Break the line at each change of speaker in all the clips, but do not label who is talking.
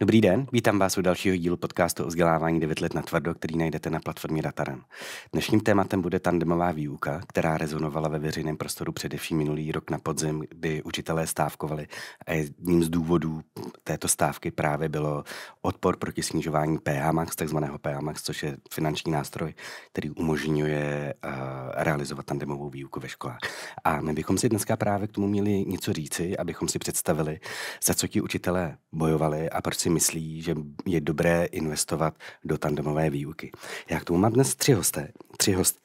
Dobrý den, vítám vás u dalšího dílu podcastu o vzdělávání 9 let na tvrdo, který najdete na platformě Dataran. Dnešním tématem bude tandemová výuka, která rezonovala ve veřejném prostoru především minulý rok na podzim, kdy učitelé stávkovali a jedním z důvodů této stávky právě bylo odpor proti snižování PH Max, takzvaného PH Max, což je finanční nástroj, který umožňuje uh, realizovat tandemovou výuku ve školách. A my bychom si dneska právě k tomu měli něco říci, abychom si představili, za co ti učitelé bojovali a proč si myslí, že je dobré investovat do tandemové výuky. Já k tomu mám dnes tři hosté, tři hosty,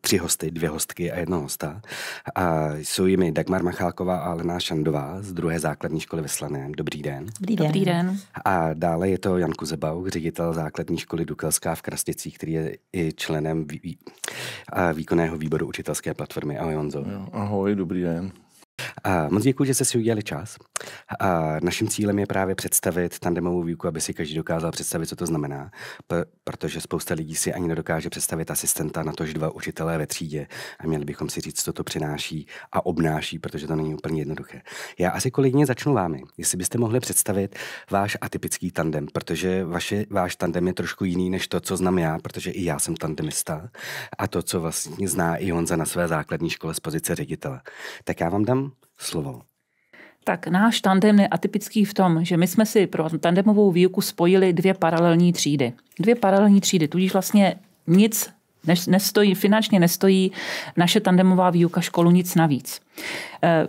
tři hosty, dvě hostky a jednoho hosta. A jsou jimi Dagmar Machálková a Lena Šandová z druhé základní školy ve Slaném. Dobrý den.
Dobrý den. Dobrý den.
A dále je to Jan Kuzebau, ředitel základní školy Dukelská v Krasticích, který je i členem vý, výkonného výboru učitelské platformy. Ahoj Honzo.
ahoj, dobrý den.
A moc děkuji, že jste si udělali čas. A naším cílem je právě představit tandemovou výuku, aby si každý dokázal představit, co to znamená, P- protože spousta lidí si ani nedokáže představit asistenta na tož dva učitelé ve třídě a měli bychom si říct, co to přináší a obnáší, protože to není úplně jednoduché. Já asi kolegyně začnu vámi. Jestli byste mohli představit váš atypický tandem, protože vaše, váš tandem je trošku jiný než to, co znám já, protože i já jsem tandemista a to, co vlastně zná i Honza na své základní škole z pozice ředitele. Tak já vám dám slovo.
Tak náš tandem je atypický v tom, že my jsme si pro tandemovou výuku spojili dvě paralelní třídy. Dvě paralelní třídy, tudíž vlastně nic nestojí, finančně nestojí naše tandemová výuka školu nic navíc. Eh,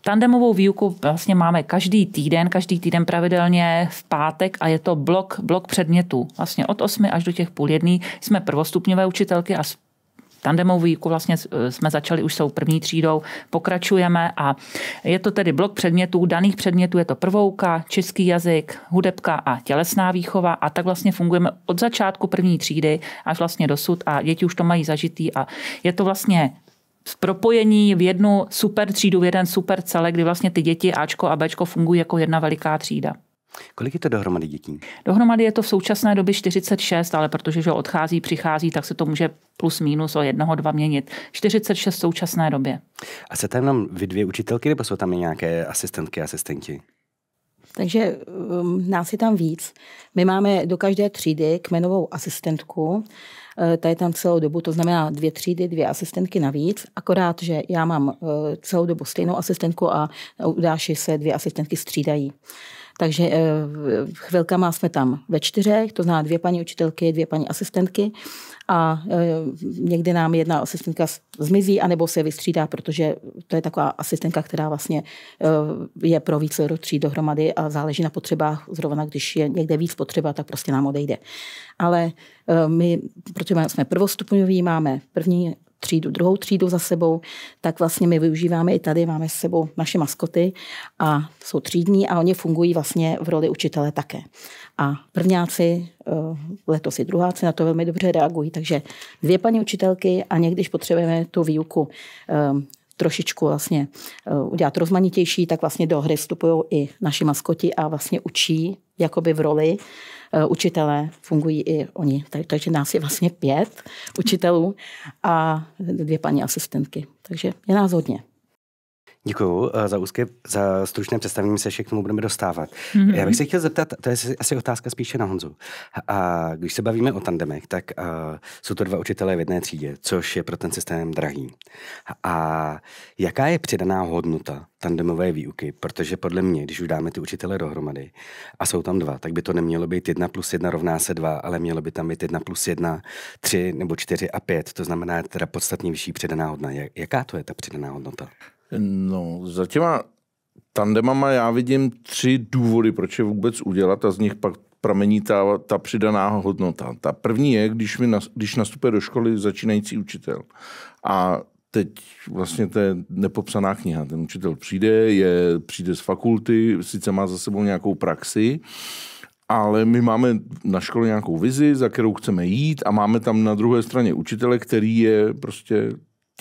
tandemovou výuku vlastně máme každý týden, každý týden pravidelně v pátek a je to blok, blok předmětů. Vlastně od 8 až do těch půl jedný jsme prvostupňové učitelky a Tandemovou výuku vlastně jsme začali už s tou první třídou, pokračujeme a je to tedy blok předmětů, daných předmětů, je to prvouka, český jazyk, hudebka a tělesná výchova a tak vlastně fungujeme od začátku první třídy až vlastně dosud a děti už to mají zažitý a je to vlastně v propojení v jednu super třídu, v jeden super celek, kdy vlastně ty děti Ačko a Bčko fungují jako jedna veliká třída.
Kolik je to dohromady dětí?
Dohromady je to v současné době 46, ale protože že odchází, přichází, tak se to může plus minus o jednoho, dva měnit. 46 v současné době.
A se tam jenom vy dvě učitelky, nebo jsou tam i nějaké asistentky, asistenti?
Takže um, nás je tam víc. My máme do každé třídy kmenovou asistentku, eh, ta je tam celou dobu, to znamená dvě třídy, dvě asistentky navíc, akorát, že já mám eh, celou dobu stejnou asistentku a u Dáši se dvě asistentky střídají. Takže eh, chvilkama jsme tam ve čtyřech, to znamená dvě paní učitelky, dvě paní asistentky a eh, někdy nám jedna asistentka zmizí, anebo se vystřídá, protože to je taková asistentka, která vlastně eh, je pro více tříd dohromady a záleží na potřebách. Zrovna když je někde víc potřeba, tak prostě nám odejde. Ale my, protože jsme prvostupňoví, máme první třídu, druhou třídu za sebou, tak vlastně my využíváme i tady, máme s sebou naše maskoty a jsou třídní a oni fungují vlastně v roli učitele také. A prvňáci, eh, letos i druháci na to velmi dobře reagují, takže dvě paní učitelky a někdyž potřebujeme tu výuku eh, trošičku vlastně eh, udělat rozmanitější, tak vlastně do hry vstupují i naši maskoti a vlastně učí jakoby v roli učitelé, fungují i oni. Takže nás je vlastně pět učitelů a dvě paní asistentky. Takže je nás hodně.
Děkuji eh, za úzké, za stručné představení, se ještě k tomu budeme dostávat. Mm-hmm. Já bych se chtěl zeptat, to je asi otázka spíše na Honzu. A když se bavíme o tandemech, tak uh, jsou to dva učitelé v jedné třídě, což je pro ten systém drahý. A jaká je přidaná hodnota tandemové výuky? Protože podle mě, když už dáme ty učitele dohromady a jsou tam dva, tak by to nemělo být jedna plus jedna rovná se dva, ale mělo by tam být jedna plus jedna, tři nebo čtyři a pět. To znamená teda podstatně vyšší přidaná hodnota. Jaká to je ta přidaná hodnota?
No, za těma tandemama já vidím tři důvody, proč je vůbec udělat a z nich pak pramení ta, ta přidaná hodnota. Ta první je, když, mi, když nastupuje do školy začínající učitel. A teď vlastně to je nepopsaná kniha. Ten učitel přijde, je, přijde z fakulty, sice má za sebou nějakou praxi, ale my máme na škole nějakou vizi, za kterou chceme jít a máme tam na druhé straně učitele, který je prostě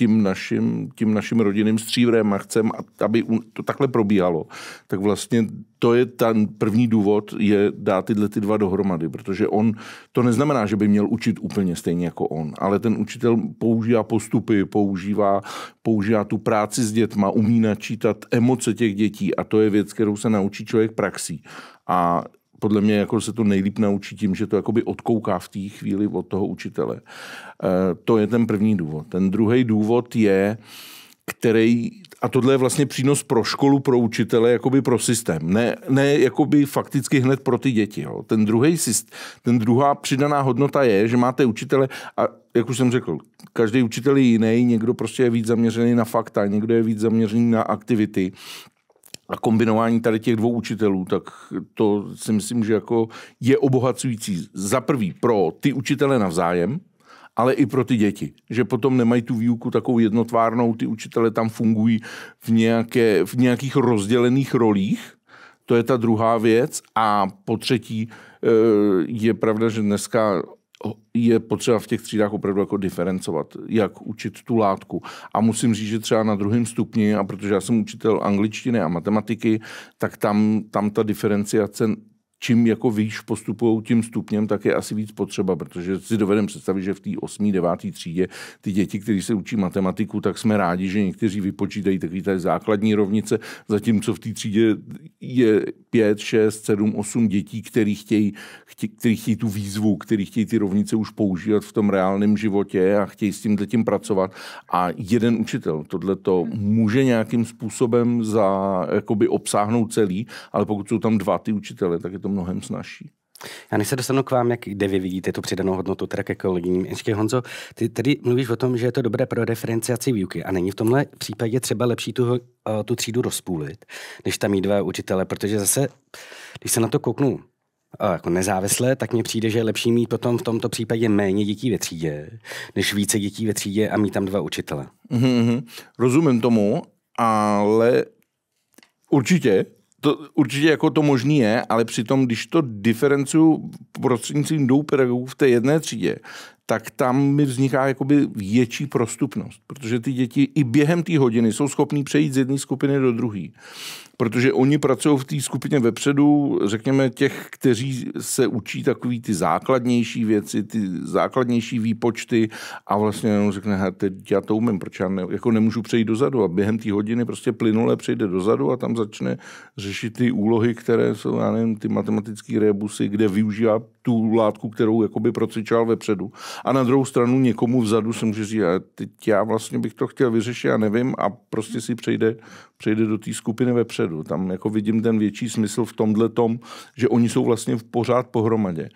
tím naším, tím naším rodinným střívrem a chcem, aby to takhle probíhalo, tak vlastně to je ten první důvod, je dát tyhle ty dva dohromady, protože on, to neznamená, že by měl učit úplně stejně jako on, ale ten učitel používá postupy, používá, používá tu práci s dětma, umí načítat emoce těch dětí a to je věc, kterou se naučí člověk praxí. A podle mě jako se to nejlíp naučí tím, že to jakoby odkouká v té chvíli od toho učitele. To je ten první důvod. Ten druhý důvod je, který, a tohle je vlastně přínos pro školu, pro učitele, jakoby pro systém. Ne, ne jakoby fakticky hned pro ty děti. Jo. Ten, druhý, ten druhá přidaná hodnota je, že máte učitele, a jak už jsem řekl, každý učitel je jiný, někdo prostě je víc zaměřený na fakta, někdo je víc zaměřený na aktivity. A kombinování tady těch dvou učitelů, tak to si myslím, že jako je obohacující. Za prvý pro ty učitele navzájem, ale i pro ty děti. Že potom nemají tu výuku takovou jednotvárnou, ty učitele tam fungují v, nějaké, v nějakých rozdělených rolích, to je ta druhá věc. A po třetí eh, je pravda, že dneska je potřeba v těch třídách opravdu jako diferencovat, jak učit tu látku. A musím říct, že třeba na druhém stupni, a protože já jsem učitel angličtiny a matematiky, tak tam, tam ta diferenciace čím jako výš postupují tím stupněm, tak je asi víc potřeba, protože si dovedeme představit, že v té 8. 9. třídě ty děti, kteří se učí matematiku, tak jsme rádi, že někteří vypočítají takové té základní rovnice, zatímco v té třídě je 5, 6, 7, 8 dětí, který chtějí, chtě, který chtějí tu výzvu, který chtějí ty rovnice už používat v tom reálném životě a chtějí s tím tím pracovat. A jeden učitel tohle to může nějakým způsobem za, jakoby obsáhnout celý, ale pokud jsou tam dva ty učitele, tak je to mnohem snažší.
Já než se dostanu k vám, jak, kde vy vidíte tu přidanou hodnotu teda ke kolegyním. Ještě Honzo, ty tady mluvíš o tom, že je to dobré pro diferenciaci výuky a není v tomhle případě třeba lepší tu, eh, tu třídu rozpůlit, než tam mít dva učitele, protože zase, když se na to kouknu a jako nezávisle, tak mně přijde, že je lepší mít potom v tomto případě méně dětí ve třídě, než více dětí ve třídě a mít tam dva učitele.
Mm-hmm. Rozumím tomu, ale určitě to určitě jako to možný je, ale přitom, když to diferencuju prostřednictvím dvou pedagogů v té jedné třídě, tak tam mi vzniká jakoby větší prostupnost, protože ty děti i během té hodiny jsou schopní přejít z jedné skupiny do druhé. Protože oni pracují v té skupině vepředu, řekněme těch, kteří se učí takový ty základnější věci, ty základnější výpočty a vlastně on řekne, teď já to umím, proč já ne, jako nemůžu přejít dozadu. A během té hodiny prostě plynule přejde dozadu a tam začne řešit ty úlohy, které jsou, já nevím, ty matematické rebusy, kde využívá tu látku, kterou jakoby procvičoval vepředu. A na druhou stranu někomu vzadu se může říct, teď já vlastně bych to chtěl vyřešit, já nevím, a prostě si přejde, přejde do té skupiny vepředu. Tam jako vidím ten větší smysl v tomhle tom, že oni jsou vlastně pořád pohromadě.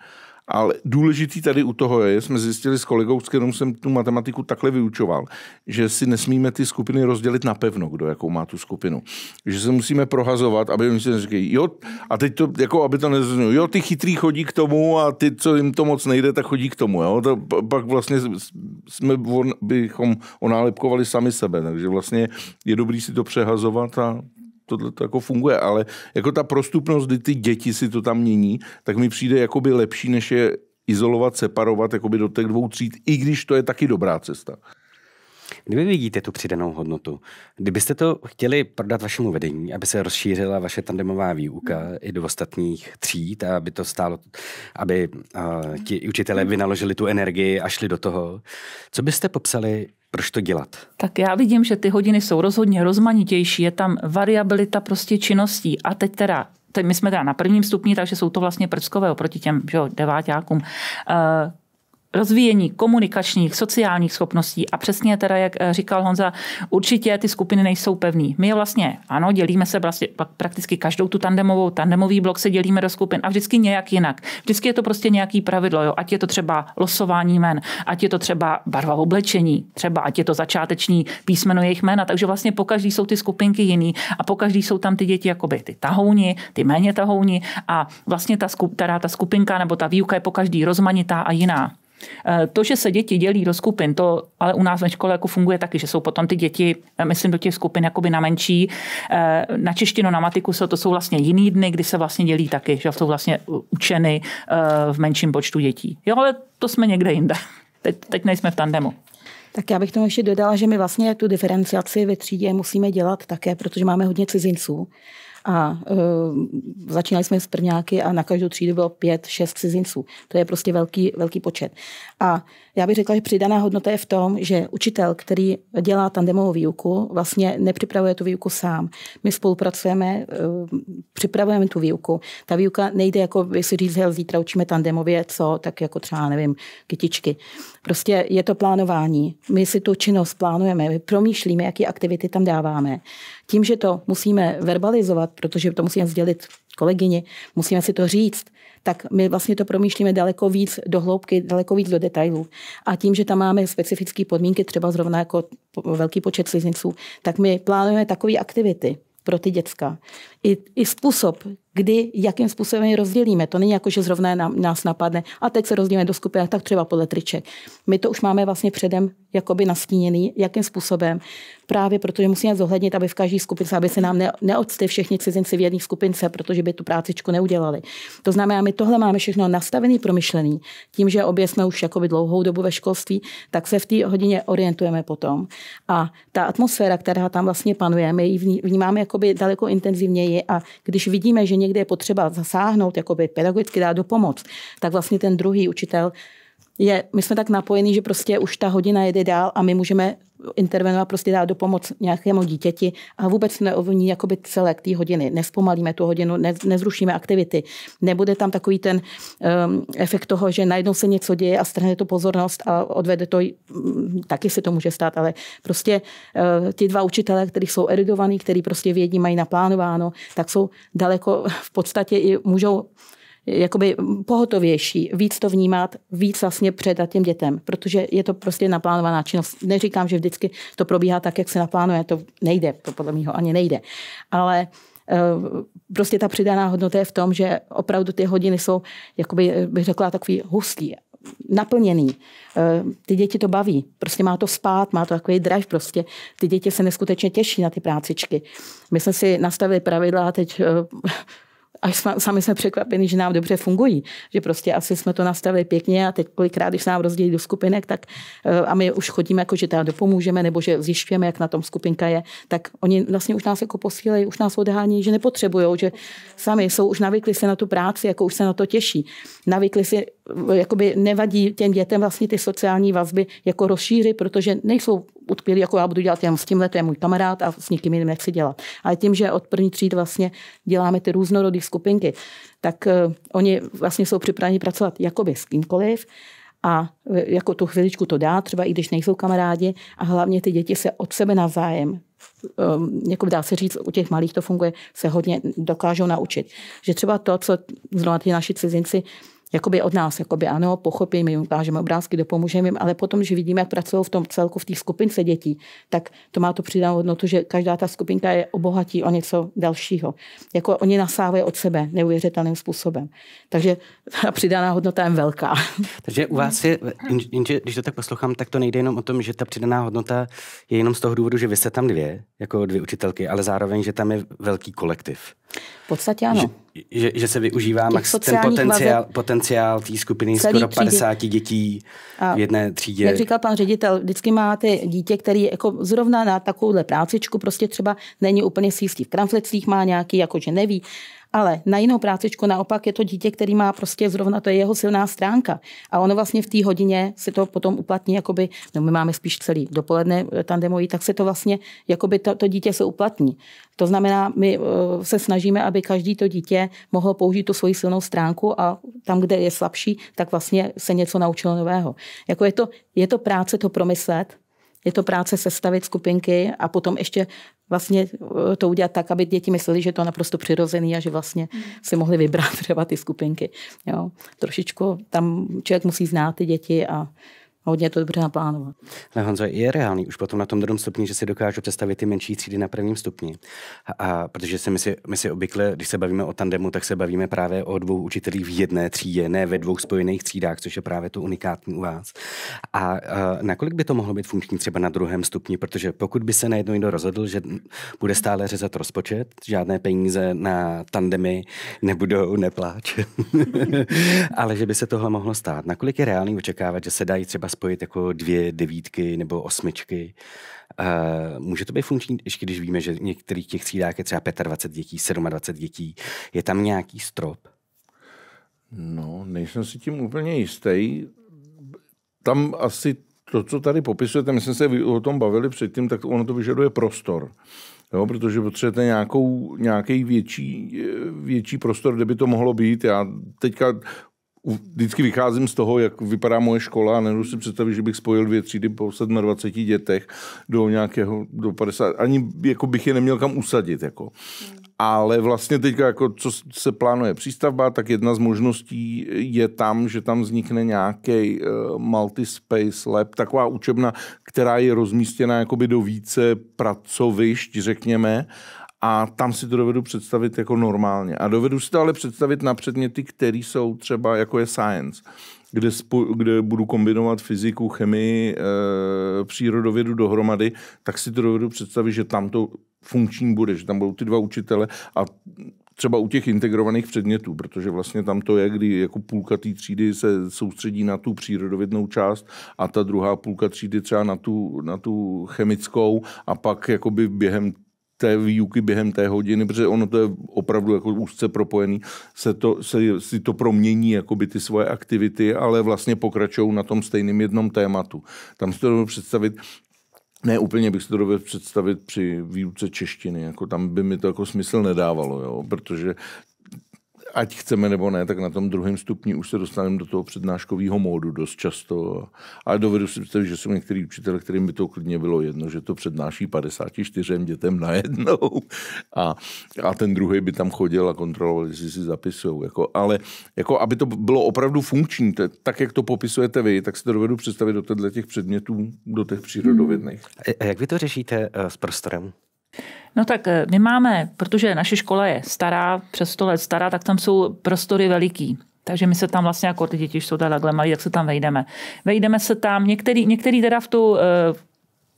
Ale důležitý tady u toho je, jsme zjistili s kolegou, s kterým jsem tu matematiku takhle vyučoval, že si nesmíme ty skupiny rozdělit na pevno, kdo jakou má tu skupinu. Že se musíme prohazovat, aby oni si neříkají, jo, a teď to, jako aby to nezaznělo, jo, ty chytrý chodí k tomu a ty, co jim to moc nejde, tak chodí k tomu, jo. To, pak vlastně jsme, bychom onálepkovali sami sebe, takže vlastně je dobrý si to přehazovat a tohle to jako funguje, ale jako ta prostupnost, kdy ty děti si to tam mění, tak mi přijde jakoby lepší, než je izolovat, separovat jakoby do těch dvou tříd, i když to je taky dobrá cesta.
Kdyby vidíte tu přidanou hodnotu, kdybyste to chtěli prodat vašemu vedení, aby se rozšířila vaše tandemová výuka i do ostatních tříd a aby to stálo, aby uh, ti učitelé vynaložili tu energii a šli do toho, co byste popsali proč to dělat?
Tak já vidím, že ty hodiny jsou rozhodně rozmanitější, je tam variabilita prostě činností. A teď teda teď my jsme teda na prvním stupni, takže jsou to vlastně prckové oproti těm že, deváťákům. Uh, rozvíjení komunikačních, sociálních schopností a přesně teda, jak eh, říkal Honza, určitě ty skupiny nejsou pevný. My vlastně, ano, dělíme se vlastně prakticky každou tu tandemovou, tandemový blok se dělíme do skupin a vždycky nějak jinak. Vždycky je to prostě nějaký pravidlo, jo? ať je to třeba losování jmen, ať je to třeba barva oblečení, třeba ať je to začáteční písmeno jejich jména, takže vlastně po každý jsou ty skupinky jiný a po každý jsou tam ty děti jakoby ty tahouni, ty méně tahouni a vlastně ta, skup, teda ta skupinka nebo ta výuka je po každý rozmanitá a jiná. Eh, to, že se děti dělí do skupin, to ale u nás ve škole jako funguje taky, že jsou potom ty děti, eh, myslím, do těch skupin jakoby na menší. Eh, na češtinu, na matiku se to jsou vlastně jiný dny, kdy se vlastně dělí taky, že jsou vlastně učeny v menším počtu dětí. Jo, ale to jsme někde jinde. Teď, teď nejsme v tandemu.
Tak já bych tomu ještě dodala, že my vlastně tu diferenciaci ve třídě musíme dělat také, protože máme hodně cizinců. A e, začínali jsme s prvňáky a na každou třídu bylo pět, šest cizinců. To je prostě velký, velký počet. A já bych řekla, že přidaná hodnota je v tom, že učitel, který dělá tandemovou výuku, vlastně nepřipravuje tu výuku sám. My spolupracujeme, e, připravujeme tu výuku. Ta výuka nejde jako by si říct, že zítra učíme tandemově, co, tak jako třeba, nevím, kytičky. Prostě je to plánování. My si tu činnost plánujeme, my promýšlíme, jaké aktivity tam dáváme. Tím, že to musíme verbalizovat, protože to musíme sdělit kolegyni, musíme si to říct, tak my vlastně to promýšlíme daleko víc do hloubky, daleko víc do detailů. A tím, že tam máme specifické podmínky, třeba zrovna jako velký počet cizinců, tak my plánujeme takové aktivity pro ty děcka. I, I způsob, kdy, jakým způsobem je rozdělíme. To není jako, že zrovna nás napadne a teď se rozdělíme do skupin, tak třeba podle triček. My to už máme vlastně předem jakoby nastíněný, jakým způsobem. Právě protože musíme zohlednit, aby v každé skupince, aby se nám ne, všichni cizinci v jedné skupince, protože by tu prácičku neudělali. To znamená, my tohle máme všechno nastavený, promyšlený. Tím, že obě jsme už jakoby dlouhou dobu ve školství, tak se v té hodině orientujeme potom. A ta atmosféra, která tam vlastně panuje, my ji vnímáme jakoby daleko intenzivněji a když vidíme, že někde je potřeba zasáhnout, jakoby pedagogicky dát do pomoc, tak vlastně ten druhý učitel je, my jsme tak napojení, že prostě už ta hodina jede dál a my můžeme intervenovat, prostě dát do pomoc nějakému dítěti a vůbec neovlní jakoby celek té hodiny. Nespomalíme tu hodinu, ne, nezrušíme aktivity. Nebude tam takový ten um, efekt toho, že najednou se něco děje a strhne to pozornost a odvede to, um, taky se to může stát, ale prostě uh, ti dva učitelé, kteří jsou eridovaní, kteří prostě vědí, mají naplánováno, tak jsou daleko v podstatě i můžou jakoby pohotovější, víc to vnímat, víc vlastně předat těm dětem, protože je to prostě naplánovaná činnost. Neříkám, že vždycky to probíhá tak, jak se naplánuje, to nejde, to podle mě ani nejde. Ale eh, prostě ta přidaná hodnota je v tom, že opravdu ty hodiny jsou, jakoby bych řekla, takový hustý, naplněný. Eh, ty děti to baví, prostě má to spát, má to takový drive prostě. Ty děti se neskutečně těší na ty prácičky. My jsme si nastavili pravidla a teď až jsme, sami jsme překvapeni, že nám dobře fungují. Že prostě asi jsme to nastavili pěkně a teď kolikrát, když nám rozdělí do skupinek, tak eh, a my už chodíme jako, že teda dopomůžeme nebo že zjišťujeme, jak na tom skupinka je, tak oni vlastně už nás jako posílají, už nás odhání, že nepotřebují, že sami jsou už navykli se na tu práci, jako už se na to těší. Navykli si, jakoby nevadí těm dětem vlastně ty sociální vazby jako rozšířit, protože nejsou utkvělí, jako já budu dělat jenom s to je můj kamarád a s nikým jiným nechci dělat. Ale tím, že od první tříd vlastně děláme ty různorodé skupinky, tak uh, oni vlastně jsou připraveni pracovat jakoby s kýmkoliv a eh, jako tu chviličku to dá, třeba i když nejsou kamarádi a hlavně ty děti se od sebe navzájem jako dá se říct, u těch malých to funguje, se hodně dokážou naučit. Že třeba to, co zrovna ty naši cizinci jakoby od nás, jakoby ano, pochopí, my jim ukážeme obrázky, dopomůžeme jim, ale potom, že vidíme, jak pracují v tom celku, v té skupince dětí, tak to má to přidanou hodnotu, že každá ta skupinka je obohatí o něco dalšího. Jako oni nasávají od sebe neuvěřitelným způsobem. Takže ta přidaná hodnota je velká.
Takže u vás je, jenže když to tak poslouchám, tak to nejde jenom o tom, že ta přidaná hodnota je jenom z toho důvodu, že vy jste tam dvě, jako dvě učitelky, ale zároveň, že tam je velký kolektiv.
V podstatě ano.
Že, že, že se využívá max, ten potenciál, vazeb, potenciál té skupiny skoro 50 třídy. dětí a v jedné třídě.
Jak říkal pan ředitel, vždycky máte dítě, který jako zrovna na takovouhle prácičku prostě třeba není úplně si jistý. V kramflecích má nějaký, jakože neví. Ale na jinou prácičku naopak je to dítě, který má prostě zrovna, to je jeho silná stránka. A ono vlastně v té hodině se to potom uplatní, jakoby, no my máme spíš celý dopoledne eh, tandemový, tak se to vlastně, jakoby to, to dítě se uplatní. To znamená, my eh, se snažíme, aby každý to dítě mohlo použít tu svoji silnou stránku a tam, kde je slabší, tak vlastně se něco naučilo nového. Jako je to, je to práce to promyslet, je to práce sestavit skupinky a potom ještě vlastně eh, to udělat tak, aby děti mysleli, že to je naprosto přirozený a že vlastně mm. si mohli vybrat třeba ty skupinky. Jo. Trošičku tam člověk musí znát ty děti a hodně to dobře naplánovat.
Ale Honzo, je reálný už potom na tom druhém stupni, že si dokážu představit ty menší třídy na prvním stupni. A, a protože se my si, my si obvykle, když se bavíme o tandemu, tak se bavíme právě o dvou učitelích v jedné třídě, ne ve dvou spojených třídách, což je právě to unikátní u vás. A, a nakolik by to mohlo být funkční třeba na druhém stupni, protože pokud by se najednou někdo rozhodl, že bude stále řezat rozpočet, žádné peníze na tandemy nebudou, nepláč, ale že by se tohle mohlo stát. Nakolik je reálný očekávat, že se dají třeba spojit jako dvě devítky nebo osmičky Uh, může to být funkční, ještě když víme, že v některých těch třídách je třeba 25 dětí, 27 dětí. Je tam nějaký strop?
No, nejsem si tím úplně jistý. Tam asi to, co tady popisujete, my jsme se o tom bavili předtím, tak ono to vyžaduje prostor. Jo, protože potřebujete nějaký větší, větší prostor, kde by to mohlo být. Já teďka vždycky vycházím z toho, jak vypadá moje škola a nedu si představit, že bych spojil dvě třídy po 27 dětech do nějakého, do 50, ani jako bych je neměl kam usadit. Jako. Ale vlastně teď, jako co se plánuje přístavba, tak jedna z možností je tam, že tam vznikne nějaký uh, multispace lab, taková učebna, která je rozmístěna jakoby do více pracovišť, řekněme, a tam si to dovedu představit jako normálně. A dovedu si to ale představit na předměty, které jsou třeba jako je science, kde, spo, kde budu kombinovat fyziku, chemii, e, přírodovědu dohromady, tak si to dovedu představit, že tam to funkční bude, že tam budou ty dva učitele a třeba u těch integrovaných předmětů, protože vlastně tam to je, kdy jako půlka té třídy se soustředí na tu přírodovědnou část a ta druhá půlka třídy třeba na tu, na tu chemickou a pak jakoby během té výuky během té hodiny, protože ono to je opravdu jako úzce propojený, se, to, se si to promění jakoby ty svoje aktivity, ale vlastně pokračují na tom stejném jednom tématu. Tam si to dovedu představit, ne úplně bych si to dovedl představit při výuce češtiny, jako tam by mi to jako smysl nedávalo, jo, protože ať chceme nebo ne, tak na tom druhém stupni už se dostaneme do toho přednáškového módu dost často. Ale dovedu si představit, že jsou některý učitelé, kterým by to klidně bylo jedno, že to přednáší 54 dětem najednou a, a ten druhý by tam chodil a kontroloval, jestli si zapisují. Jako, ale jako, aby to bylo opravdu funkční, tak jak to popisujete vy, tak si to dovedu představit do těch předmětů, do těch přírodovědných.
Hmm. A jak vy to řešíte eh, s prostorem?
No tak eh, my máme, protože naše škola je stará, přes 100 let stará, tak tam jsou prostory veliký. Takže my se tam vlastně, jako ty děti jsou takhle malí, tak se tam vejdeme. Vejdeme se tam, některý, některý teda v tu, eh,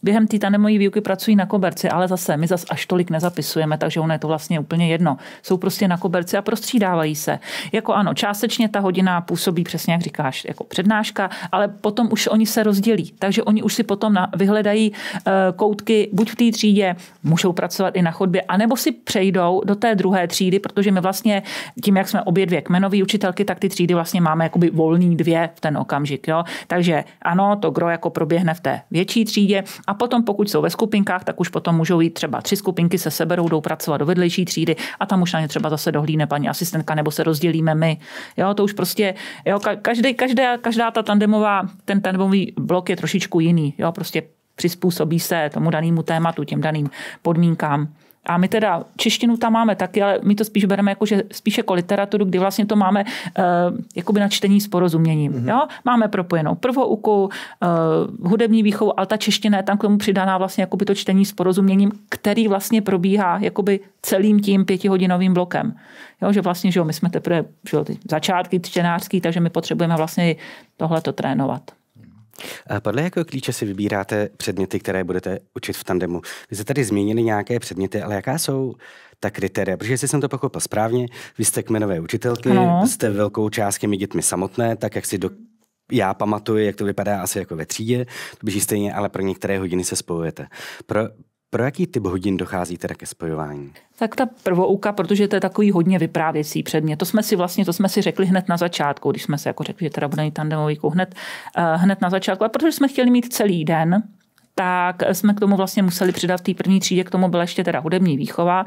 během té tandemové výuky pracují na koberci, ale zase my zase až tolik nezapisujeme, takže ono je to vlastně úplně jedno. Jsou prostě na koberci a prostřídávají se. Jako ano, částečně ta hodina působí přesně, jak říkáš, jako přednáška, ale potom už oni se rozdělí. Takže oni už si potom na, vyhledají uh, koutky buď v té třídě, můžou pracovat i na chodbě, anebo si přejdou do té druhé třídy, protože my vlastně tím, jak jsme obě dvě kmenové učitelky, tak ty třídy vlastně máme jakoby volný dvě v ten okamžik. Jo? Takže ano, to gro jako proběhne v té větší třídě a potom, pokud jsou ve skupinkách, tak už potom můžou jít třeba tři skupinky se seberou, jdou pracovat do vedlejší třídy a tam už na ně třeba zase dohlídne paní asistentka nebo se rozdělíme my. Jo, to už prostě, jo, každý, každá, každá ta tandemová, ten tandemový blok je trošičku jiný. Jo, prostě přizpůsobí se tomu danému tématu, těm daným podmínkám. A my teda češtinu tam máme taky, ale my to spíš bereme jako, že spíš jako literaturu, kdy vlastně to máme uh, jakoby na čtení s porozuměním. Mm-hmm. Jo? Máme propojenou prvouku, uh, hudební výchovu, ale ta čeština je tam k tomu přidaná vlastně jakoby to čtení s porozuměním, který vlastně probíhá jakoby celým tím pětihodinovým blokem. Jo, že vlastně, že jo, my jsme teprve že jo, ty začátky čtenářský, takže my potřebujeme vlastně tohle to trénovat.
Podle jakého klíče si vybíráte předměty, které budete učit v tandemu? Vy jste tady změnili nějaké předměty, ale jaká jsou ta kritéria? Protože jestli jsem to pochopil správně, vy jste kmenové učitelky, no. jste velkou část těmi dětmi samotné, tak jak si do, já pamatuju, jak to vypadá asi jako ve třídě, to běží stejně, ale pro některé hodiny se spojujete. Pro, pro jaký typ hodin dochází teda ke spojování?
Tak ta prvouka, protože to je takový hodně vyprávěcí předmět. To jsme si vlastně, to jsme si řekli hned na začátku, když jsme se jako řekli, že teda bude tandemový hned, uh, hned na začátku, a protože jsme chtěli mít celý den, tak jsme k tomu vlastně museli přidat v té první třídě, k tomu byla ještě teda hudební výchova,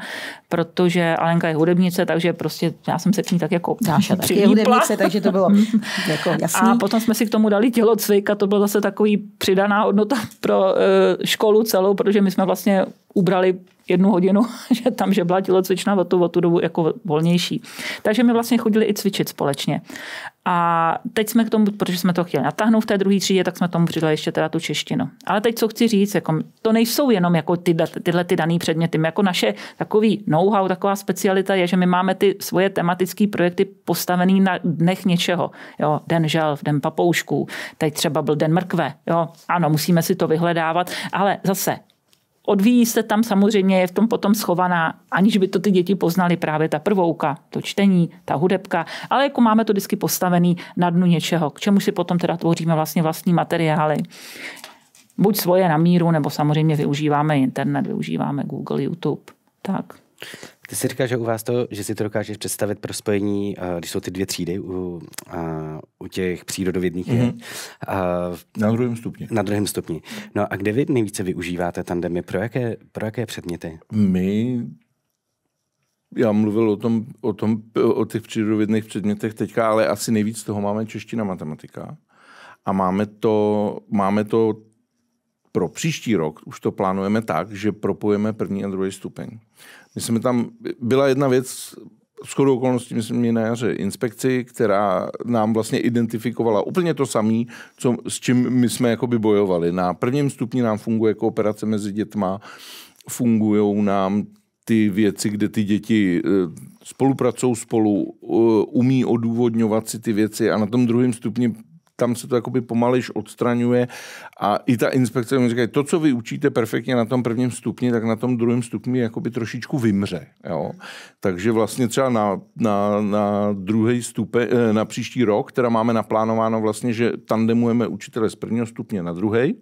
protože Alenka je hudebnice, takže prostě já jsem se k ní tak jako
Dáša taky je hudebnice, takže to bylo jako jasný.
A potom jsme si k tomu dali tělocvik a to bylo zase takový přidaná hodnota pro e, školu celou, protože my jsme vlastně ubrali jednu hodinu, že tam, že byla tělocvična o tu, o tu dobu jako volnější. Takže my vlastně chodili i cvičit společně. A teď jsme k tomu, protože jsme to chtěli natáhnout v té druhé třídě, tak jsme tomu přidali ještě teda tu češtinu. Ale teď co chci říct, jako, to nejsou jenom jako ty, tyhle ty dané předměty. My jako naše takový know-how, taková specialita je, že my máme ty svoje tematické projekty postavený na dnech něčeho. Jo, den želv, den papoušků, teď třeba byl den mrkve. Jo, ano, musíme si to vyhledávat, ale zase odvíjí se tam samozřejmě, je v tom potom schovaná, aniž by to ty děti poznali právě ta prvouka, to čtení, ta hudebka, ale jako máme to vždycky postavený na dnu něčeho, k čemu si potom teda tvoříme vlastně vlastní materiály. buď svoje na míru, nebo samozřejmě využíváme internet, využíváme Google, YouTube. Tak.
Ty jsi říkal, že u vás to, že si to dokážeš představit pro spojení, eh, když jsou ty dvě třídy u, a, u těch přírodovědných mm-hmm.
a, na druhém stupni.
Na druhém stupni. No a kde vy nejvíce využíváte tandemy? Pro jaké, pro jaké předměty?
My já mluvil o tom, o, tom, o těch přírodovědných předmětech teďka, ale asi nejvíc toho máme čeština matematika. A máme to, máme to pro příští rok, už to plánujeme tak, že propojeme první a druhý stupeň. My jsme tam, byla jedna věc, shodou okolností, myslím, mě na jaře inspekci, která nám vlastně identifikovala úplně to samé, co, s čím my jsme jakoby bojovali. Na prvním stupni nám funguje kooperace mezi dětma, fungují nám ty věci, kde ty děti eh, spolupracují spolu, eh, umí odůvodňovat si ty věci a na tom druhém stupni tam se to jakoby pomališ odstraňuje a i ta inspekce mi říká, to, co vy učíte perfektně na tom prvním stupni, tak na tom druhém stupni jakoby trošičku vymře. Jo? Takže vlastně třeba na, na, na druhý stupeň, eh, na příští rok, která máme naplánováno vlastně, že tandemujeme učitele z prvního stupně na druhý,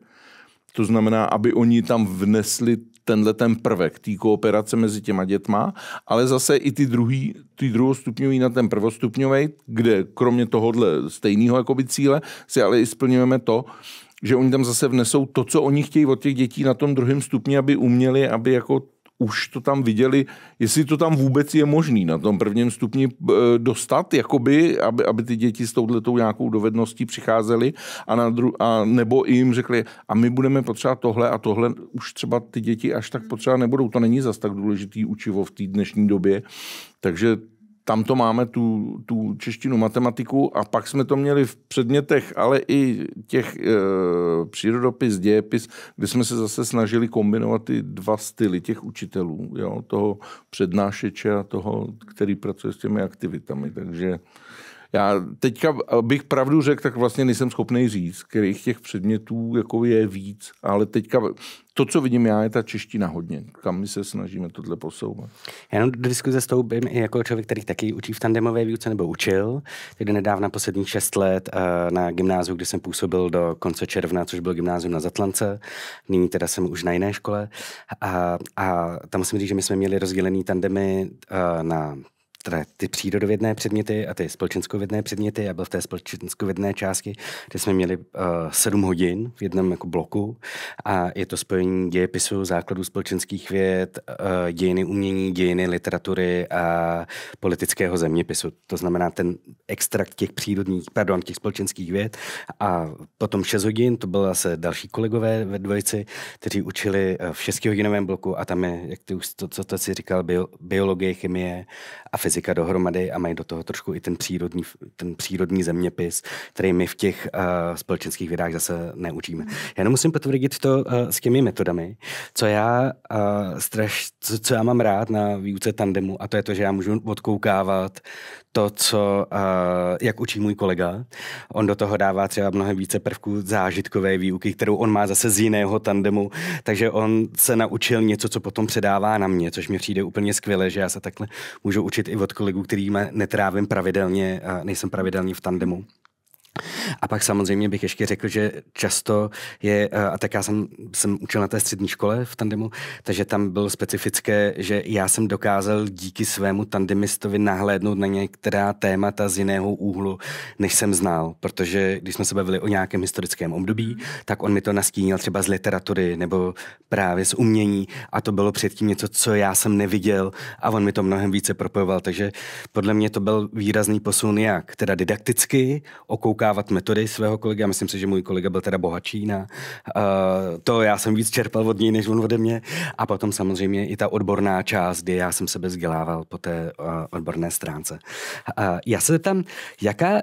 to znamená, aby oni tam vnesli tenhle ten prvek, té kooperace mezi těma dětma, ale zase i ty druhý, ty druhostupňový na ten prvostupňový, kde kromě tohohle stejného jakoby cíle si ale i splňujeme to, že oni tam zase vnesou to, co oni chtějí od těch dětí na tom druhém stupni, aby uměli, aby jako už to tam viděli, jestli to tam vůbec je možný na tom prvním stupni eh, dostat, jakoby, aby, aby ty děti s touhletou nějakou dovedností přicházely a, na dru- a nebo jim řekli, a my budeme potřebovat tohle a tohle, už třeba ty děti až tak potřeba nebudou. To není zas tak důležitý učivo v té dnešní době. Takže tam to máme tu, tu češtinu, matematiku a pak jsme to měli v předmětech, ale i těch e, přírodopis, dějepis, kde jsme se zase snažili kombinovat ty dva styly těch učitelů, jo, toho přednášeče a toho, který pracuje s těmi aktivitami. Takže já teďka, bych pravdu řekl, tak vlastně nejsem schopný říct, kterých těch předmětů jako je víc, ale teďka to, co vidím já, je ta čeština hodně, kam my se snažíme tohle posouvat.
Já jenom do diskuze stoupím i jako člověk, který taky učí v tandemové výuce nebo učil, tedy nedávna posledních šest let eh, na gymnáziu, kde jsem působil do konce června, což byl gymnázium na Zatlance. Nyní teda jsem už na jiné škole. A, a tam musím říct, že my jsme měli rozdělený tandemy eh, na teda ty přírodovědné předměty a ty společenskovědné předměty. Já byl v té společenskovědné části, kde jsme měli uh, sedm hodin v jednom jako bloku a je to spojení dějepisu, základů společenských věd, uh, dějiny umění, dějiny literatury a politického zeměpisu. To znamená ten extrakt těch přírodních, pardon, těch společenských věd a potom 6 hodin, to byl zase další kolegové ve dvojici, kteří učili v 6 hodinovém bloku a tam je, jak ty už to, co to si říkal, bio, biologie, chemie a fyzika dohromady a mají do toho trošku i ten přírodní, ten přírodní zeměpis, který my v těch uh, společenských vědách zase neučíme. Já jenom musím potvrdit to uh, s těmi metodami, co já uh, straš, co, co já mám rád na výuce tandemu a to je to, že já můžu odkoukávat to, co, uh, jak učí můj kolega. On do toho dává třeba mnohem více prvků zážitkové výuky, kterou on má zase z jiného tandemu, takže on se naučil něco, co potom předává na mě, což mi přijde úplně skvěle, že já se takhle můžu učit i od kolegů, kterými netrávím pravidelně, nejsem pravidelně v tandemu. A pak samozřejmě bych ještě řekl, že často je, eh, a tak já jsem, jsem učil na té střední škole v tandemu, takže tam bylo specifické, že já jsem dokázal díky svému tandemistovi nahlédnout na některá témata z jiného úhlu, než jsem znal, protože když jsme se bavili o nějakém historickém období, tak on mi to nastínil třeba z literatury nebo právě z umění. A to bylo předtím něco, co já jsem neviděl. A on mi to mnohem více propojoval, takže podle mě to byl výrazný posun jak teda didakticky, okouká dávat metody svého kolegy. Já myslím si, že můj kolega byl teda bohatší na uh, to, já jsem víc čerpal od něj, než on ode mě. A potom samozřejmě i ta odborná část, kdy já jsem sebe vzdělával po té uh, odborné stránce. Uh, já se tam, jaká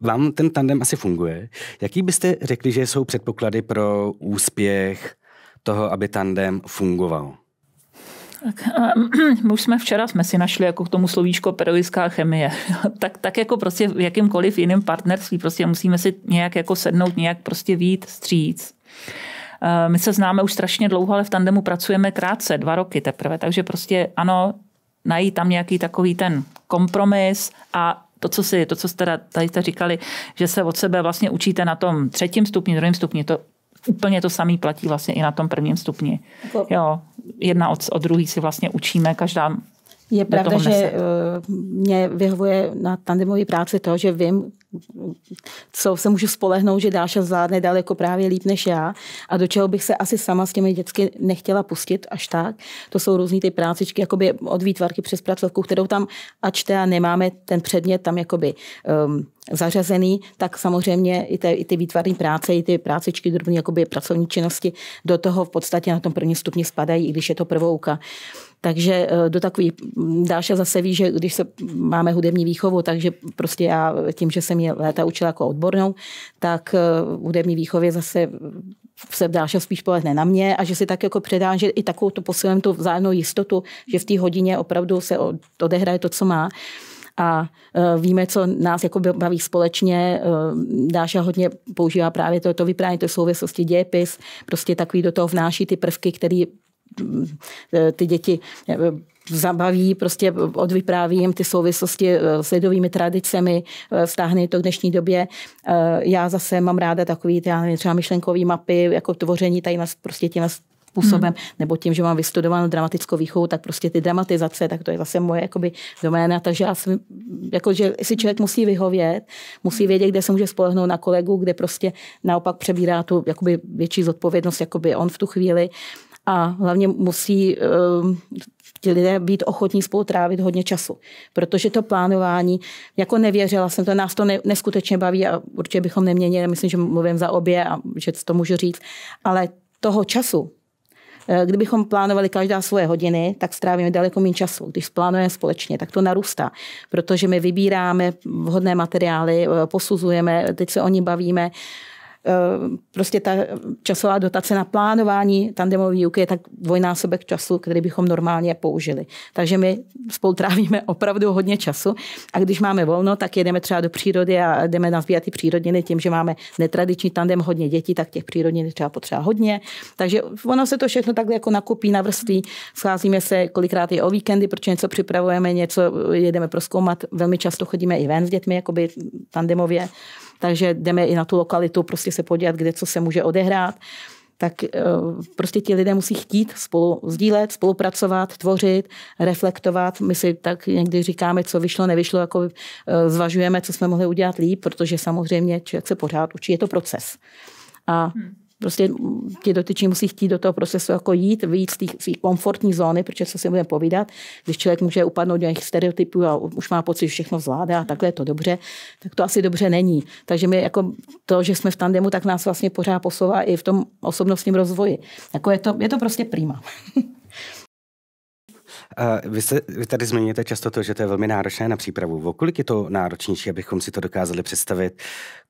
vám ten tandem asi funguje? Jaký byste řekli, že jsou předpoklady pro úspěch toho, aby tandem fungoval?
Tak, my už jsme včera jsme si našli jako k tomu slovíčko pedagogická chemie. tak, tak jako prostě v jakýmkoliv jiném partnerství prostě musíme si nějak jako sednout, nějak prostě vít stříc. Eh, my se známe už strašně dlouho, ale v tandemu pracujeme krátce, dva roky teprve, takže prostě ano, najít tam nějaký takový ten kompromis a to, co, si, to, co jste tady jste říkali, že se od sebe vlastně učíte na tom třetím stupni, druhém stupni, to úplně to samé platí vlastně i na tom prvním stupni. Jako- jo, jedna od, od druhý si vlastně učíme, každá
je pravda, že eh, mě vyhovuje na tandemové práci to, že vím, co se můžu spolehnout, že Dáša zvládne daleko právě líp než já a do čeho bych se asi sama s těmi dětsky nechtěla pustit až tak. To jsou různé ty prácičky, jakoby od výtvarky přes pracovku, kterou tam, ač teda nemáme ten předmět tam jakoby um, zařazený, tak samozřejmě i, ty, i ty výtvarné práce, i ty prácičky, drobné jakoby pracovní činnosti do toho v podstatě na tom prvním stupni spadají, i když je to prvouka. Takže eh, do takový, Dáša zase ví, že když se máme hudební výchovu, takže prostě já tím, že jsem je léta učila jako odbornou, tak eh, hudební výchově zase se Dáša spíš polehne na mě a že si tak jako předá, že i takovou to posilem tu vzájemnou jistotu, že v té hodině opravdu se odehraje to, co má a eh, víme, co nás jako baví společně. Dáša hodně používá právě to, to vyprávění, to souvislosti dějepis, prostě takový do toho vnáší ty prvky, které ty děti zabaví, prostě odvypráví jim ty souvislosti s lidovými tradicemi, vztáhne to k dnešní době. Já zase mám ráda takový já nevím, třeba myšlenkové mapy, jako tvoření tady prostě tím způsobem, hmm. nebo tím, že mám vystudovanou dramatickou výchovu, tak prostě ty dramatizace, tak to je zase moje jakoby doména, takže já jsem, jako, že si člověk musí vyhovět, musí vědět, kde se může spolehnout na kolegu, kde prostě naopak přebírá tu jakoby větší zodpovědnost, jakoby on v tu chvíli a hlavně musí ehm, ti lidé být ochotní spolu trávit hodně času. Protože to plánování, jako nevěřila jsem to, nás to ne, neskutečně baví a určitě bychom neměnili, myslím, že mluvím za obě a že to můžu říct, ale toho času, Kdybychom plánovali každá svoje hodiny, tak strávíme daleko méně času. Když plánujeme společně, tak to narůstá, protože my vybíráme vhodné materiály, eh, posuzujeme, teď se o ní bavíme. Eh, prostě ta časová dotace na plánování tandemové výuky je tak dvojnásobek času, který bychom normálně použili. Takže my spolu trávíme opravdu hodně času a když máme volno, tak jedeme třeba do přírody a jdeme nazbírat ty přírodniny tím, že máme netradiční tandem hodně dětí, tak těch přírodnin třeba potřeba hodně. Takže ono se to všechno takhle jako nakupí na vrství. Scházíme se kolikrát i o víkendy, protože něco připravujeme, něco jedeme proskoumat. Velmi často chodíme i ven s dětmi, jakoby tandemově takže jdeme i na tu lokalitu, prostě se podívat, kde co se může odehrát tak eh, prostě ti lidé musí chtít spolu sdílet, spolupracovat, tvořit, reflektovat. My si tak někdy říkáme, co vyšlo, nevyšlo, jako eh, zvažujeme, co jsme mohli udělat líp, protože samozřejmě člověk se pořád učí, je to proces. A hmm prostě ti dotyční musí chtít do toho procesu jako jít, vyjít z té komfortní zóny, protože co si budeme povídat, když člověk může upadnout do nějakých stereotypů a už má pocit, že všechno zvládá a takhle je to dobře, tak to asi dobře není. Takže my jako to, že jsme v tandemu, tak nás vlastně pořád posouvá i v tom osobnostním rozvoji. Jako je, to, je to prostě prima.
Vy, se, vy tady zmiňujete často to, že to je velmi náročné na přípravu. O kolik je to náročnější, abychom si to dokázali představit?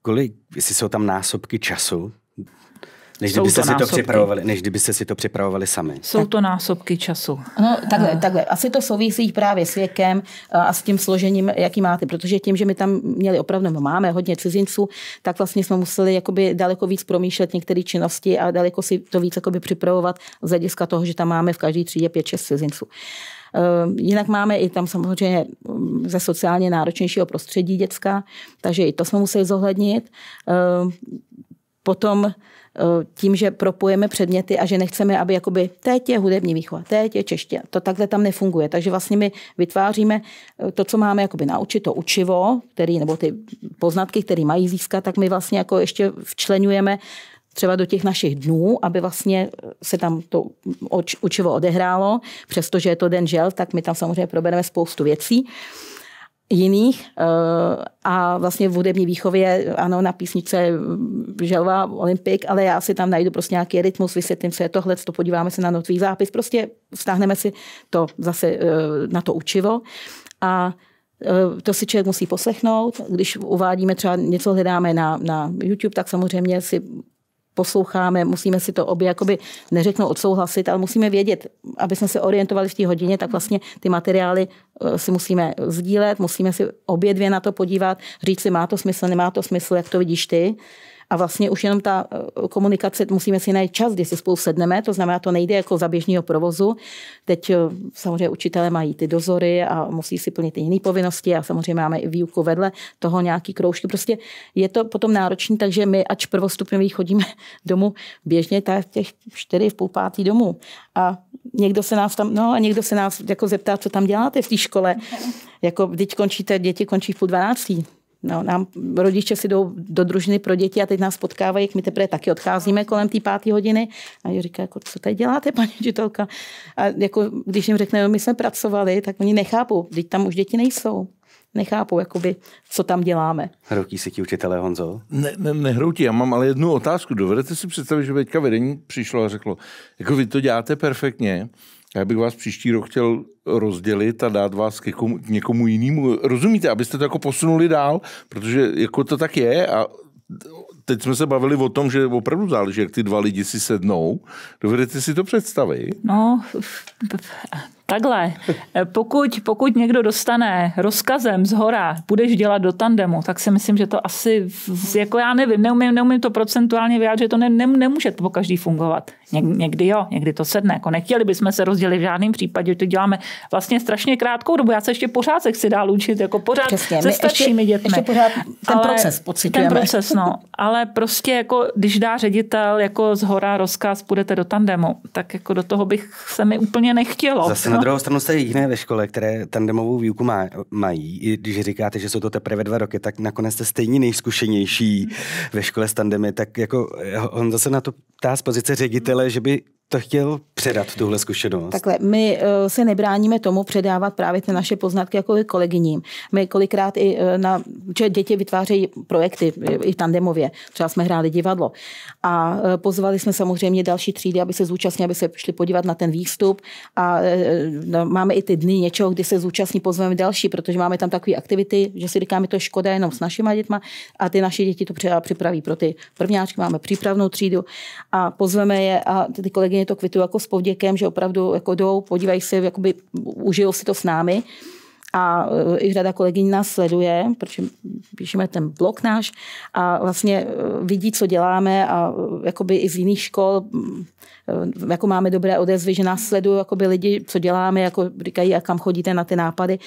Kolik, jestli jsou tam násobky času, než kdybyste, to si to připravovali, než kdybyste si to připravovali sami.
Jsou to násobky času.
No, takhle, takhle. Asi to souvisí právě s věkem a s tím složením, jaký máte, protože tím, že my tam měli opravdu, no, máme hodně cizinců, tak vlastně jsme museli jakoby daleko víc promýšlet některé činnosti a daleko si to víc jakoby připravovat z hlediska toho, že tam máme v každé třídě 5-6 cizinců. Jinak máme i tam samozřejmě mm, ze sociálně náročnějšího prostředí děcka, takže i to jsme museli zohlednit. Potom Eh, tím, že propojeme předměty a že nechceme, aby jakoby teď je hudební výchova, teď je čeště. To takhle tam nefunguje. Takže vlastně my vytváříme eh, to, co máme jakoby naučit, to učivo, který, nebo ty poznatky, které mají získat, tak my vlastně jako ještě včlenujeme třeba do těch našich dnů, aby vlastně se tam to učivo odehrálo, přestože je to den žel, tak my tam samozřejmě probereme spoustu věcí jiných eh, a vlastně v hudební výchově, ano, na písnice Želva Olympik, ale já si tam najdu prostě nějaký rytmus, vysvětlím, co je tohle, to podíváme se na notový zápis, prostě stáhneme si to zase eh, na to učivo a eh, to si člověk musí poslechnout. Když uvádíme třeba něco hledáme na, na YouTube, tak samozřejmě si posloucháme, musíme si to obě jakoby neřeknou odsouhlasit, ale musíme vědět, aby jsme se orientovali v té hodině, tak vlastně ty materiály eh, si musíme sdílet, musíme si obě dvě na to podívat, říct si, má to smysl, nemá to smysl, jak to vidíš ty. A vlastně už jenom ta eh, komunikace, musíme si najít čas, kdy si spolu sedneme, to znamená, to nejde jako za běžného provozu. Teď eh, samozřejmě učitelé mají ty dozory a musí si plnit jiné povinnosti a samozřejmě máme i výuku vedle toho nějaký kroužky. Prostě je to potom náročné, takže my, ač prvostupňový chodíme domů běžně, tak těch čtyři v půl pátý domů. A někdo se nás tam, no a někdo se nás jako zeptá, co tam děláte v té škole. Jako, teď končíte, děti končí v půl dvanáctý. No, nám rodiče si jdou do družiny pro děti a teď nás potkávají, my teprve taky odcházíme kolem té páté hodiny. A já říká, jako, co tady děláte, paní učitelka? A jako, když jim řekneme, my jsme pracovali, tak oni nechápou, teď tam už děti nejsou. Nechápou, jakoby, co tam děláme.
Hroutí si ti učitelé, Honzo?
Ne, ne, nehroutí, já mám ale jednu otázku. Dovedete si představit, že teďka vedení přišlo a řeklo, jako vy to děláte perfektně, já bych vás příští rok chtěl rozdělit a dát vás k, někomu, jinému. Rozumíte, abyste to jako posunuli dál, protože jako to tak je a teď jsme se bavili o tom, že opravdu záleží, jak ty dva lidi si sednou. Dovedete si to představit?
No, Takhle, pokud, pokud někdo dostane rozkazem z hora, budeš dělat do tandemu, tak si myslím, že to asi, jako já nevím, neumím, neumím to procentuálně vyjádřit, to ne, ne, nemůže to po každý fungovat. Ně, někdy jo, někdy to sedne. Jako nechtěli bychom se rozdělit v žádném případě, to děláme vlastně strašně krátkou dobu. Já se ještě pořád se chci dál učit, jako pořád Přesně, se staršími ještě, dětmi.
Ještě pořád ten ale, proces pocitujeme.
Ten proces, no. Ale prostě jako, když dá ředitel jako z hora rozkaz, půjdete do tandemu, tak jako do toho bych se mi úplně nechtělo.
Zase na druhou stranu jste jediné ve škole, které tandemovou výuku má, mají. I když říkáte, že jsou to teprve dva roky, tak nakonec jste stejně nejzkušenější ve škole s tandemy. Tak jako on zase na to ptá z pozice ředitele, že by to chtěl předat, tuhle zkušenost?
Takhle, my eh, se nebráníme tomu předávat právě ty naše poznatky jako kolegyním. My kolikrát i eh, na, že děti vytvářejí projekty i tandemově. Třeba jsme hráli divadlo. A eh, pozvali jsme samozřejmě další třídy, aby se zúčastnili, aby se šli podívat na ten výstup. A no, máme i ty dny něčeho, kdy se zúčastní, pozveme další, protože máme tam takové aktivity, že si říkáme, to je škoda jenom s našimi dětma a ty naše děti to připraví pro ty prvňáčky. Máme přípravnou třídu a pozveme je a ty kolegyně to kvitu jako s povděkem, že opravdu jako jdou, podívají se, jakoby užijou si to s námi. A e, i řada kolegyň nás sleduje, protože píšeme ten blog náš a vlastně e, vidí, co děláme a e, jakoby i z jiných škol jako máme dobré odezvy, že nás sledují jakoby lidi, co děláme, jako říkají, a kam chodíte na ty nápady.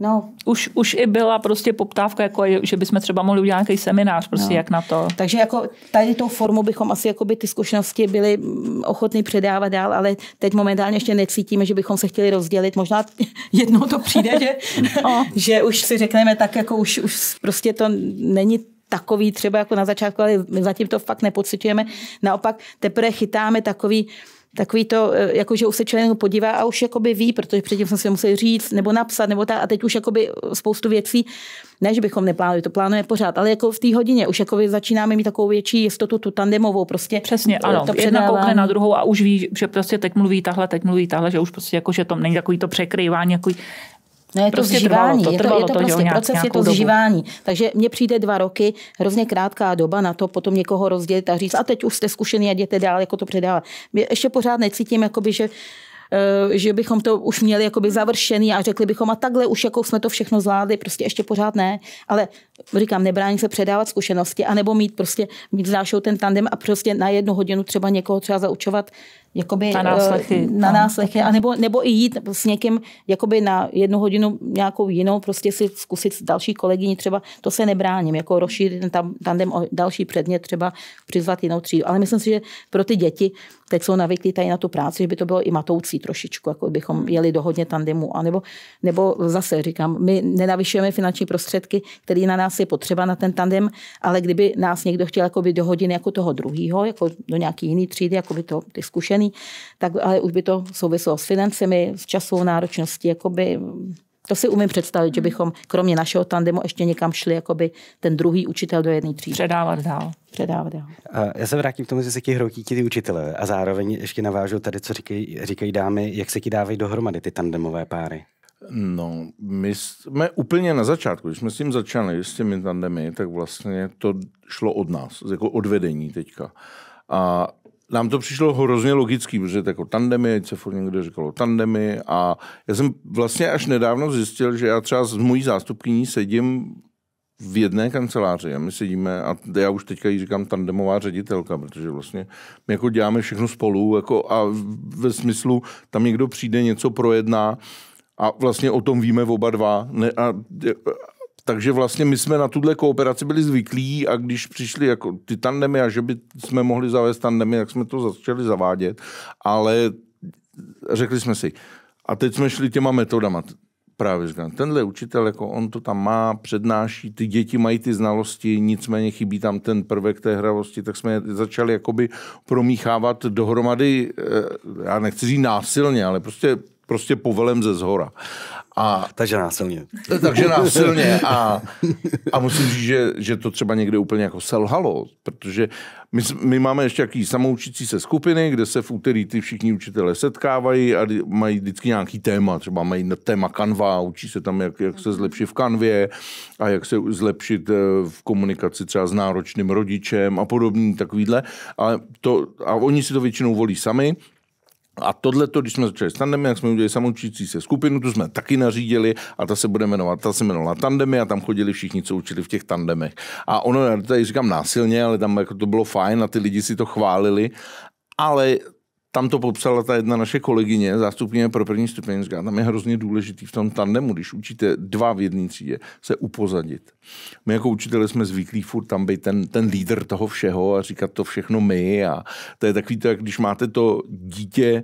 No. Už, už i byla prostě poptávka, jako, že bychom třeba mohli udělat nějaký seminář, prostě no. jak na to.
Takže jako tady tou formou bychom asi jako by ty zkušenosti byli mm, ochotní předávat dál, ale teď momentálně ještě necítíme, že bychom se chtěli rozdělit. Možná jednou to přijde, že, no. že už si řekneme tak, jako už, už prostě to není takový třeba jako na začátku, ale my zatím to fakt nepocitujeme. Naopak teprve chytáme takový takový to, e, jako že už se člověk podívá a už jakoby ví, protože předtím jsem si musel říct nebo napsat, nebo tak, a teď už jakoby spoustu věcí, ne, že bychom neplánovali, to plánujeme pořád, ale jako v té hodině už jakoby začínáme mít takovou větší jistotu, tu tandemovou prostě.
Přesně, ano, to jedna koukne na druhou a už ví, že prostě teď mluví tahle, teď mluví tahle, že už prostě jako, že to není takový to překrývání, jako
No je to prostě zžívání, to, je to, je to, to prostě proces, je to dobu. zžívání. Takže mně přijde dva roky, hrozně krátká doba na to potom někoho rozdělit a říct, a teď už jste zkušený a jděte dál, jako to předávat. Ještě pořád necítím, jakoby, že Eh, že bychom to už měli jakoby završený a řekli bychom a takhle už jako jsme to všechno zvládli, prostě ještě pořád ne, ale říkám, nebrání se předávat zkušenosti, anebo mít prostě, mít znášou ten tandem a prostě na jednu hodinu třeba někoho třeba zaučovat jakoby,
na náslechy,
na no. náslechy a nebo, nebo i jít s někým jakoby na jednu hodinu nějakou jinou, prostě si zkusit s další kolegyní třeba, to se nebráním, jako rozšířit ten tandem o další předmět, třeba přizvat jinou třídu. Ale myslím si, že pro ty děti teď jsou navyklí tady na tu práci, že by to bylo i matoucí trošičku, jako bychom jeli do hodně tandemu. A nebo, nebo zase říkám, my nenavyšujeme finanční prostředky, které na nás je potřeba na ten tandem, ale kdyby nás někdo chtěl jako do hodin jako toho druhého, jako do nějaký jiný třídy, jako by to ty zkušený, tak ale už by to souviselo s financemi, s časovou náročností, jako by to si umím představit, že hmm. bychom kromě našeho tandemu ještě někam šli, jako by ten druhý učitel do jedné třídy.
Předávat dál.
Předávat dál.
A já se vrátím k tomu, že se ti hroutí ti ty učitelé a zároveň ještě navážu tady, co říkají, říkají dámy, jak se ti dávají dohromady ty tandemové páry.
No, my jsme úplně na začátku, když jsme s tím začali, s těmi tandemy, tak vlastně to šlo od nás, jako odvedení teďka. A nám to přišlo hrozně logický, protože jako tandemy, se furt někdo říkalo tandemy a já jsem vlastně až nedávno zjistil, že já třeba s mojí zástupkyní sedím v jedné kanceláři a my sedíme a já už teďka jí říkám tandemová ředitelka, protože vlastně my jako děláme všechno spolu jako a ve smyslu tam někdo přijde, něco projedná a vlastně o tom víme oba dva. Ne, a, takže vlastně my jsme na tuhle kooperaci byli zvyklí a když přišli jako ty tandemy a že by jsme mohli zavést tandemy, tak jsme to začali zavádět, ale řekli jsme si, a teď jsme šli těma metodama právě říkám, tenhle učitel, jako on to tam má, přednáší, ty děti mají ty znalosti, nicméně chybí tam ten prvek té hravosti, tak jsme začali jakoby promíchávat dohromady, eh, já nechci říct násilně, ale prostě prostě povelem ze zhora.
A, takže násilně.
Takže násilně a, a musím říct, že, že to třeba někde úplně jako selhalo, protože my, my máme ještě jaký samoučící se skupiny, kde se v úterý ty všichni učitelé setkávají a mají vždycky nějaký téma, třeba mají téma kanva, učí se tam, jak, jak se zlepšit v kanvě a jak se zlepšit eh, v komunikaci třeba s náročným rodičem a podobný takovýhle. A, to, a oni si to většinou volí sami a tohle, když jsme začali s tandemy, jak jsme udělali samoučící se skupinu, tu jsme taky nařídili a ta se bude jmenovat, ta se jmenovala tandemy a tam chodili všichni, co učili v těch tandemech. A ono, já tady říkám násilně, ale tam jako to bylo fajn a ty lidi si to chválili, ale tam to popsala ta jedna naše kolegyně, zástupně pro první stupeň, říká, tam je hrozně důležitý v tom tandemu, když učíte dva v jedné třídě, se upozadit. My jako učitelé jsme zvyklí furt tam být ten, ten lídr toho všeho a říkat to všechno my a to je takový to, jak když máte to dítě,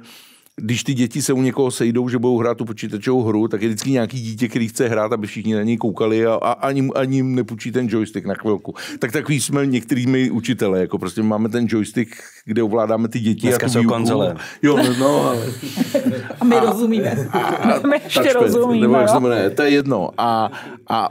když ty děti se u někoho sejdou, že budou hrát tu počítačovou hru, tak je vždycky nějaký dítě, který chce hrát, aby všichni na něj koukali a, a ani, ani jim nepůjčí ten joystick na chvilku. Tak takový jsme některými učitele, jako prostě máme ten joystick, kde ovládáme ty děti.
Dneska a tu jsou výuku. konzole.
Jo, no, no ale...
A my rozumíme. A, a, my ještě rozumíme. Nebo jak
to je jedno. A, a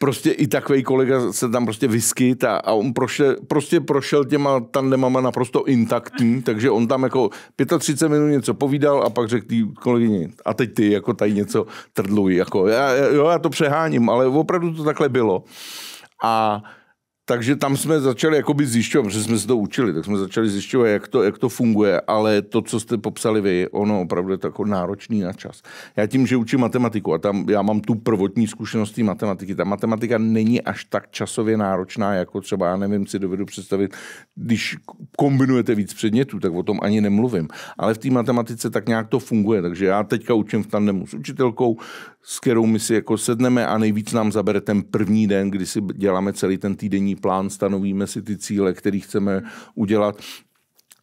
prostě i takový kolega se tam prostě vyskyt a, a on prošel, prostě prošel těma tandemama naprosto intaktní, takže on tam jako 35 minut něco povídal a pak řekl tý kolegyni, a teď ty jako tady něco trdluj, jako já, jo, já to přeháním, ale opravdu to takhle bylo. A takže tam jsme začali jakoby zjišťovat, protože jsme se to učili, tak jsme začali zjišťovat, jak to, jak to funguje, ale to, co jste popsali vy, ono opravdu je jako náročný na čas. Já tím, že učím matematiku a tam já mám tu prvotní zkušenost té matematiky, ta matematika není až tak časově náročná, jako třeba, já nevím, si dovedu představit, když kombinujete víc předmětů, tak o tom ani nemluvím. Ale v té matematice tak nějak to funguje, takže já teďka učím v tandemu s učitelkou, s kterou my si jako sedneme a nejvíc nám zabere ten první den, kdy si děláme celý ten týdenní plán, stanovíme si ty cíle, které chceme udělat.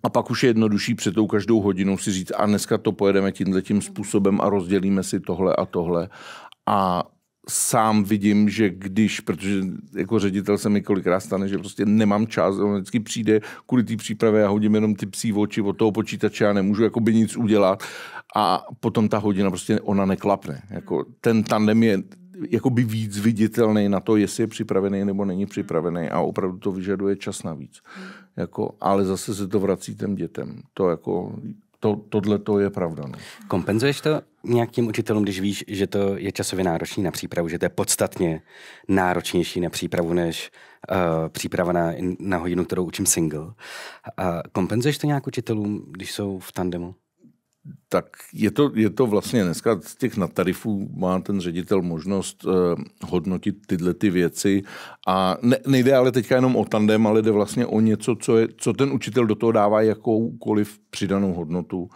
A pak už je jednodušší před tou každou hodinou si říct, a dneska to pojedeme tímhle tím způsobem a rozdělíme si tohle a tohle. A sám vidím, že když, protože jako ředitel se mi kolikrát stane, že prostě nemám čas, on vždycky přijde kvůli té přípravě, já hodím jenom ty psí oči od toho počítače, já nemůžu jako by nic udělat a potom ta hodina prostě ona neklapne. Jako ten tandem je jakoby víc viditelný na to, jestli je připravený nebo není připravený a opravdu to vyžaduje čas navíc. Jako, ale zase se to vrací těm dětem. To jako to, tohle to je pravda. No.
Kompenzuješ to nějakým učitelům, když víš, že to je časově náročný na přípravu, že to je podstatně náročnější na přípravu než uh, příprava na, na hodinu, kterou učím single. Uh, kompenzuješ to nějak učitelům, když jsou v tandemu?
Tak je to, je to vlastně dneska z těch nadtarifů má ten ředitel možnost uh, hodnotit tyhle ty věci. A ne, nejde ale teďka jenom o tandem, ale jde vlastně o něco, co, je, co ten učitel do toho dává jakoukoliv přidanou hodnotu.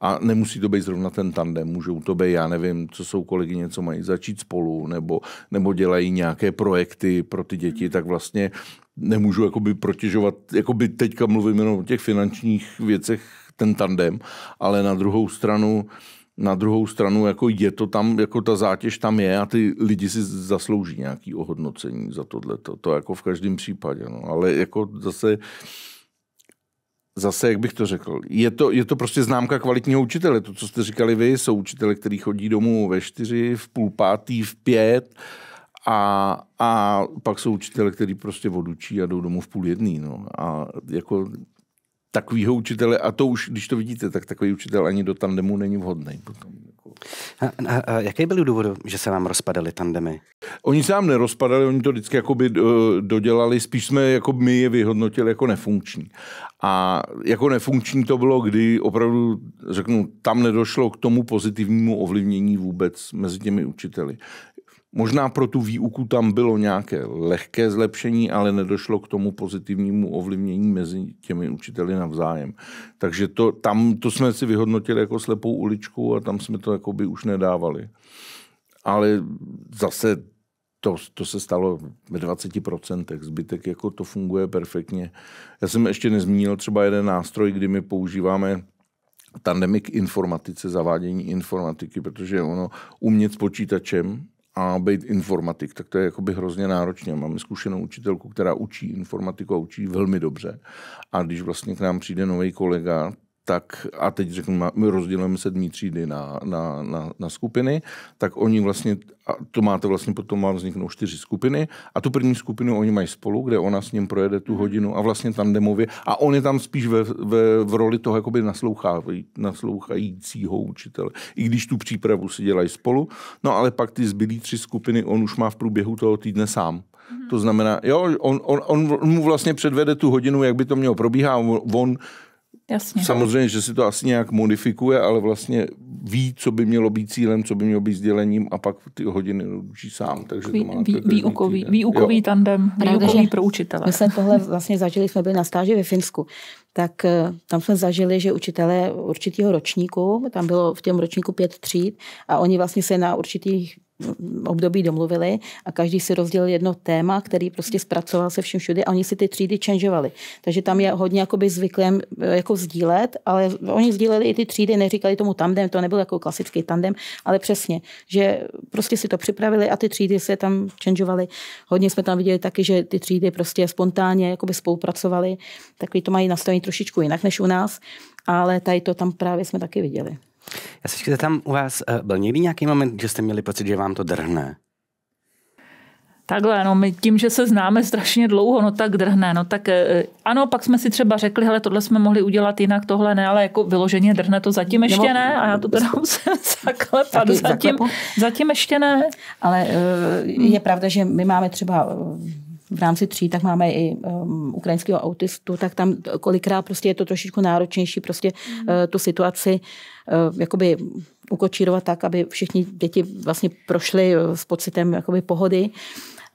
A nemusí to být zrovna ten tandem, můžou to být, já nevím, co jsou kolegyně, co mají začít spolu, nebo, nebo dělají nějaké projekty pro ty děti, tak vlastně nemůžu jakoby protěžovat, jakoby teďka mluvím jenom o těch finančních věcech ten tandem, ale na druhou stranu na druhou stranu jako je to tam, jako ta zátěž tam je a ty lidi si zaslouží nějaký ohodnocení za tohle. To, jako v každém případě. No. Ale jako zase zase, jak bych to řekl, je to, je to prostě známka kvalitního učitele. To, co jste říkali vy, jsou učitele, kteří chodí domů ve čtyři, v půl pátý, v pět a, a pak jsou učitele, kteří prostě odučí a jdou domů v půl jedný. No. A jako takovýho učitele, a to už, když to vidíte, tak takový učitel ani do tandemu není vhodný. Potom. Jako.
A, a, a jaký byl důvod, že se vám rozpadaly tandemy?
Oni se nám nerozpadali, oni to vždycky jakoby uh, dodělali, spíš jsme jako my je vyhodnotili jako nefunkční. A jako nefunkční to bylo, kdy opravdu, řeknu, tam nedošlo k tomu pozitivnímu ovlivnění vůbec mezi těmi učiteli Možná pro tu výuku tam bylo nějaké lehké zlepšení, ale nedošlo k tomu pozitivnímu ovlivnění mezi těmi učiteli navzájem. Takže to, tam to jsme si vyhodnotili jako slepou uličku a tam jsme to jakoby už nedávali. Ale zase to, to se stalo ve 20%, zbytek jako to funguje perfektně. Já jsem ještě nezmínil třeba jeden nástroj, kdy my používáme tandemy k informatice, zavádění informatiky, protože ono umět s počítačem a být informatik, tak to je jakoby hrozně náročné. Máme zkušenou učitelku, která učí informatiku a učí velmi dobře. A když vlastně k nám přijde nový kolega, tak a teď řeknu, my rozdělujeme sedmý třídy na, na, na, na skupiny, tak oni vlastně, a to máte vlastně, potom má vzniknout čtyři skupiny a tu první skupinu oni mají spolu, kde ona s ním projede tu hodinu a vlastně tam demově a on je tam spíš ve, ve, v roli toho jakoby naslouchajícího učitele. I když tu přípravu si dělají spolu, no ale pak ty zbylý tři skupiny on už má v průběhu toho týdne sám. To znamená, jo, on, on, on mu vlastně předvede tu hodinu, jak by to mělo probíhat, on, on
Jasně.
Samozřejmě, že si to asi nějak modifikuje, ale vlastně ví, co by mělo být cílem, co by mělo být sdělením a pak ty hodiny učí sám. Takže
Vý, to vý, výukový, výukový jo. tandem, výukový pro učitele.
My jsme tohle vlastně zažili, jsme byli na stáži ve Finsku, tak eh, tam jsme zažili, že učitelé určitého ročníku, tam bylo v těm ročníku pět tříd a oni vlastně se na určitých období domluvili a každý si rozdělil jedno téma, který prostě zpracoval se vším všude a oni si ty třídy changeovali. Takže tam je hodně jakoby zvyklém eh, jako sdílet, ale oni sdíleli i ty třídy, neříkali tomu tandem, to nebyl jako klasický tandem, ale přesně, že prostě si to připravili a ty třídy se tam changeovali. Hodně jsme tam viděli taky, že ty třídy prostě spontánně jakoby spolupracovali, takový to mají nastavení trošičku jinak než u nás, ale tady to tam právě jsme taky viděli.
Já se ještě tam u vás, eh, byl někdy nějaký moment, že jste měli pocit, že vám to drhne?
Takhle, no my tím, že se známe strašně dlouho, no tak drhne, no tak eh, ano, pak jsme si třeba řekli, hele, tohle jsme mohli udělat jinak, tohle ne, ale jako vyloženě drhne to zatím ještě Nebo, ne a já to teda musím zaklepat, zatím, zatím ještě ne.
Ale eh, je pravda, že my máme třeba v rámci tří, tak máme i um, ukrajinského autistu, tak tam kolikrát prostě je to trošičku náročnější prostě mm. uh, tu situaci uh, jakoby ukočírovat tak, aby všichni děti vlastně prošly uh, s pocitem jakoby pohody.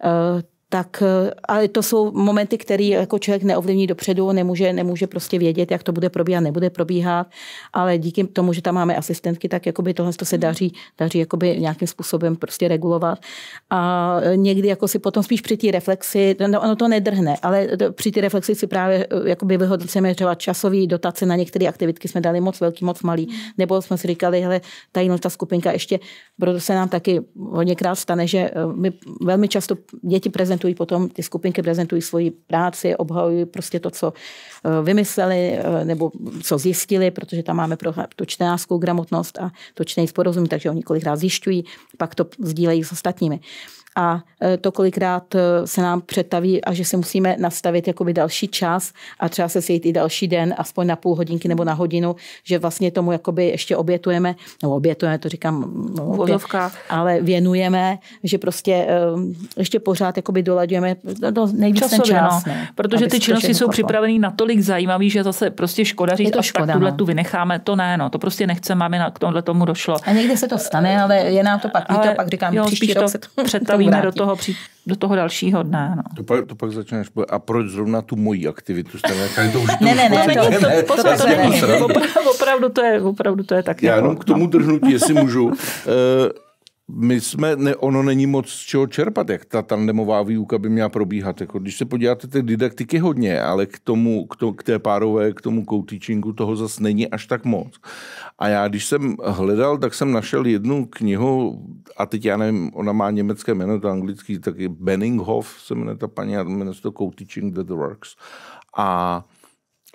Uh, tak eh, ale to jsou momenty, které jako člověk neovlivní dopředu, nemůže, nemůže prostě vědět, jak to bude probíhat, nebude probíhat, ale díky tomu, že tam máme asistentky, tak jakoby tohle to se daří, daří jakoby nějakým způsobem prostě regulovat. A někdy jako si potom spíš při té reflexi, no, ono to nedrhne, ale při té reflexi si právě eh, jakoby vyhodnocujeme třeba časový dotace na některé aktivitky jsme dali moc velký, moc malý, nebo jsme si říkali, hele, tady ta skupinka ještě, proto se nám taky hodněkrát stane, že eh, my velmi často děti prezentují prezentují potom, ty skupinky prezentují svoji práci, obhajují prostě to, co eh, vymysleli eh, nebo co zjistili, protože tam máme pro tu čtenářskou gramotnost a to čtení porozumí, takže oni kolikrát zjišťují, pak to sdílejí s ostatními a e, to kolikrát e, se nám přetaví a že si musíme nastavit jakoby další čas a třeba se sejít i další den, aspoň na půl hodinky nebo na hodinu, že vlastně tomu jakoby ještě obětujeme, nebo obětujeme, to říkám no,
obě,
ale věnujeme, že prostě e, ještě pořád jakoby dolaďujeme do nejvíc
Časově, ten čas. No, ne, protože ty činnosti jsou připravený natolik zajímavý, že zase prostě škoda říct, to škoda, tak tuhle no. tu vynecháme, to ne, no, to prostě nechceme, aby k tohle tomu došlo.
A někdy se to stane, ale je nám to pak, ale, to pak říkám, jo, příští rok to se to
přetavíme do toho, do toho dalšího dne. No.
To, pak, to pak začneš, a proč zrovna tu moji aktivitu jste nechali? To už,
to ne, ne, ne, to, to, to, to, to,
to není. Opravdu to je, opravdu to je tak.
Já jenom k tomu no. drhnutí, jestli můžu. My jsme, ne, ono není moc z čeho čerpat, jak ta tandemová výuka by měla probíhat. Jako, když se podíváte, ty didaktiky hodně, ale k, tomu, k, to, k té párové, k tomu co-teachingu toho zase není až tak moc. A já, když jsem hledal, tak jsem našel jednu knihu, a teď já nevím, ona má německé jméno, to anglický, taky Benninghoff se jmenuje ta paní, a jmenuje se to Co-teaching that works. A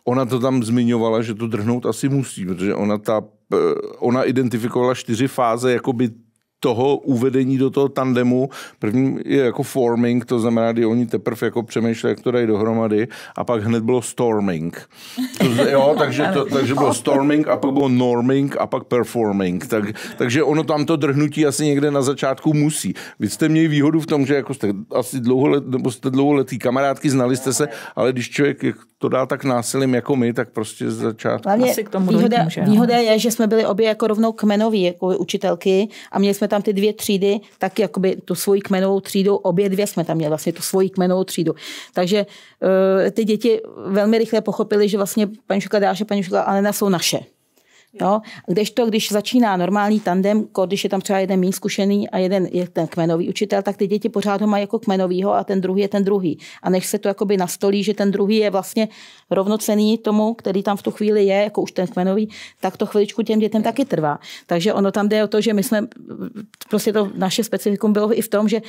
ona to tam zmiňovala, že to drhnout asi musí, protože ona ta ona identifikovala čtyři fáze jakoby toho uvedení do toho tandemu. První je jako forming, to znamená, kdy oni teprve jako přemýšleli, jak to dají dohromady a pak hned bylo storming. To, jo, takže, to, takže bylo storming a pak bylo norming a pak performing. Tak, takže ono tam to drhnutí asi někde na začátku musí. Vy jste měli výhodu v tom, že jako jste asi dlouholet, nebo jste dlouholetý kamarádky, znali jste se, ale když člověk to dá tak násilím jako my, tak prostě z začátku.
Hlavně k tomu výhoda, no. výhoda je, že jsme byli obě jako rovnou kmenoví jako učitelky a měli jsme tam ty dvě třídy, tak jakoby tu svoji kmenovou třídu, obě dvě jsme tam měli vlastně tu svoji kmenovou třídu. Takže uh, ty děti velmi rychle pochopili, že vlastně paní Šuka Dáše, paní Šuka Alena jsou naše. Jo? to, když začíná normální tandem, když je tam třeba jeden méně zkušený a jeden je ten kmenový učitel, tak ty děti pořád ho mají jako kmenovýho a ten druhý je ten druhý. A než se to jakoby nastolí, že ten druhý je vlastně rovnocený tomu, který tam v tu chvíli je, jako už ten kmenový, tak to chviličku těm dětem taky trvá. Takže ono tam jde o to, že my jsme, prostě to naše specifikum bylo i v tom, že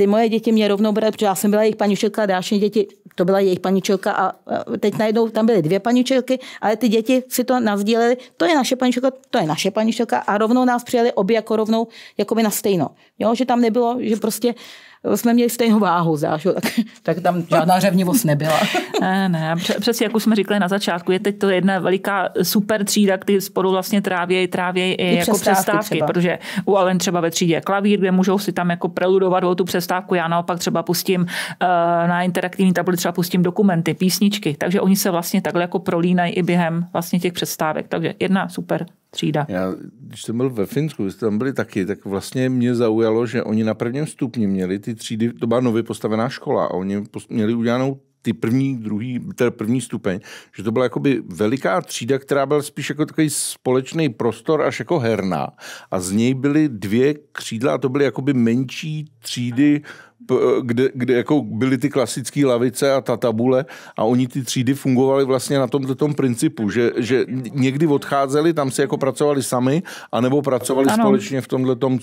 ty moje děti mě rovnou brali, protože já jsem byla jejich paničelka další děti, to byla jejich paničelka a teď najednou tam byly dvě paničelky, ale ty děti si to nazdíleli, to je naše paničelka, to je naše paničelka a rovnou nás přijeli obě jako rovnou jakoby na stejno. Jo, že tam nebylo, že prostě jsme měli stejnou váhu, záš, tak, tak tam žádná řevnivost nebyla.
ne, ne, přesně jak už jsme říkali na začátku, je teď to jedna veliká super třída, kdy spolu vlastně trávějí trávěj i, I jako přestávky, přestávky protože u Alen třeba ve třídě je klavír, kde můžou si tam jako preludovat o tu přestávku, já naopak třeba pustím uh, na interaktivní tabuli třeba pustím dokumenty, písničky, takže oni se vlastně takhle jako prolínají i během vlastně těch přestávek, takže jedna super třída.
Já, když jsem byl ve Finsku, jste tam byli taky, tak vlastně mě zaujalo, že oni na prvním stupni měli ty třídy, to byla nově postavená škola a oni měli udělanou ty první, druhý, teda první stupeň, že to byla jakoby veliká třída, která byla spíš jako takový společný prostor až jako herna a z něj byly dvě křídla a to byly jakoby menší třídy kde, kde jako byly ty klasické lavice a ta tabule a oni ty třídy fungovaly vlastně na tomto tom principu, že, že někdy odcházeli, tam si jako pracovali sami, anebo pracovali ano. společně v tomhle tom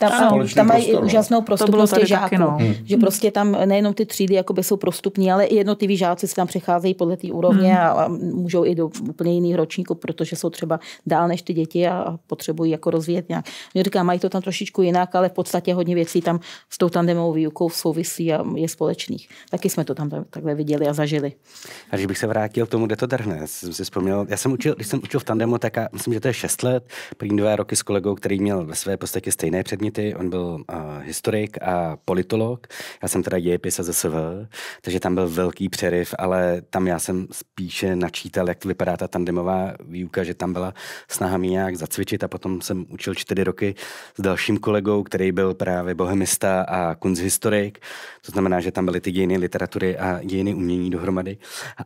tam, ano, tam mají prostor, úžasnou prostupnost těch žáků, no. Hmm. že prostě tam nejenom ty třídy jakoby jsou prostupní, ale i jednotliví žáci si tam přecházejí podle té úrovně hmm. a, a můžou i do úplně jiných ročníků, protože jsou třeba dál než ty děti a, a potřebují jako rozvíjet nějak. Mě říká, mají to tam trošičku jinak, ale v podstatě hodně věcí tam s tou tandemovou výukou souvisí a je společných. Taky jsme to tam takhle viděli a zažili.
A když bych se vrátil k tomu, kde to drhne, jsem si vzpomněl, já jsem učil, když jsem učil v tandemu, tak a myslím, že to je 6 let, první dva roky s kolegou, který měl ve své podstatě stejné předměty předměty, on byl uh, historik a politolog, já jsem teda dějepis a ZSV, takže tam byl velký přeryv, ale tam já jsem spíše načítal, jak vypadá ta tandemová výuka, že tam byla snaha mě nějak zacvičit a potom jsem učil čtyři roky s dalším kolegou, který byl právě bohemista a kunsthistorik, to znamená, že tam byly ty dějiny literatury a dějiny umění dohromady.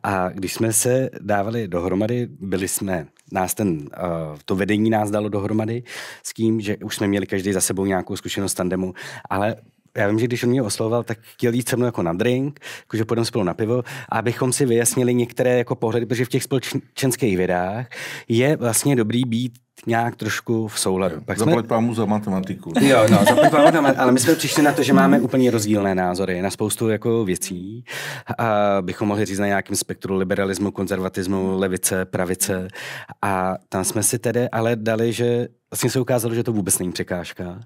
A když jsme se dávali dohromady, byli jsme nás ten, uh, to vedení nás dalo dohromady s tím, že už jsme měli každý za sebou nějakou zkušenost tandemu, ale já vím, že když on mě oslovoval, tak chtěl jít se mnou jako na drink, jakože půjdeme spolu na pivo, abychom si vyjasnili některé jako pohledy, protože v těch společenských vědách je vlastně dobrý být nějak trošku v souladu.
Pak zaplať jsme... pámu za matematiku.
Jo, no, zaplať pámu, ale my jsme přišli na to, že máme úplně rozdílné názory na spoustu jako věcí. A bychom mohli říct na nějakém spektru liberalismu, konzervatismu, levice, pravice. A tam jsme si tedy ale dali, že vlastně se ukázalo, že to vůbec není překážka,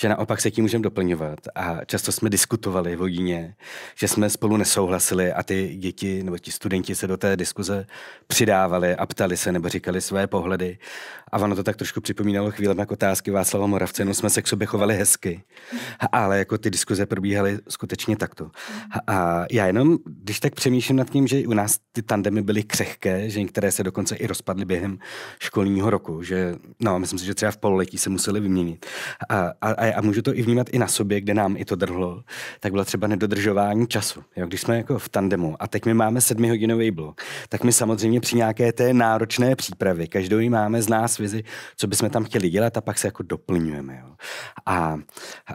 že naopak se tím můžeme doplňovat. A často jsme diskutovali v hodině, že jsme spolu nesouhlasili a ty děti nebo ti studenti se do té diskuze přidávali a ptali se nebo říkali své pohledy. A ono to tak trošku připomínalo chvíle jako otázky Václava Moravce, no jsme se k sobě chovali hezky, ale jako ty diskuze probíhaly skutečně takto. A já jenom, když tak přemýšlím nad tím, že u nás ty tandemy byly křehké, že některé se dokonce i rozpadly během školního roku, že no, myslím si, že třeba v pololetí se museli vyměnit. A, a, a můžu to i vnímat i na sobě, kde nám i to drhlo, tak bylo třeba nedodržování času. Jo, když jsme jako v tandemu a teď my máme sedmihodinový blok, tak my samozřejmě při nějaké té náročné přípravě, každou máme z nás vizi, co bychom tam chtěli dělat a pak se jako doplňujeme. Jo. A,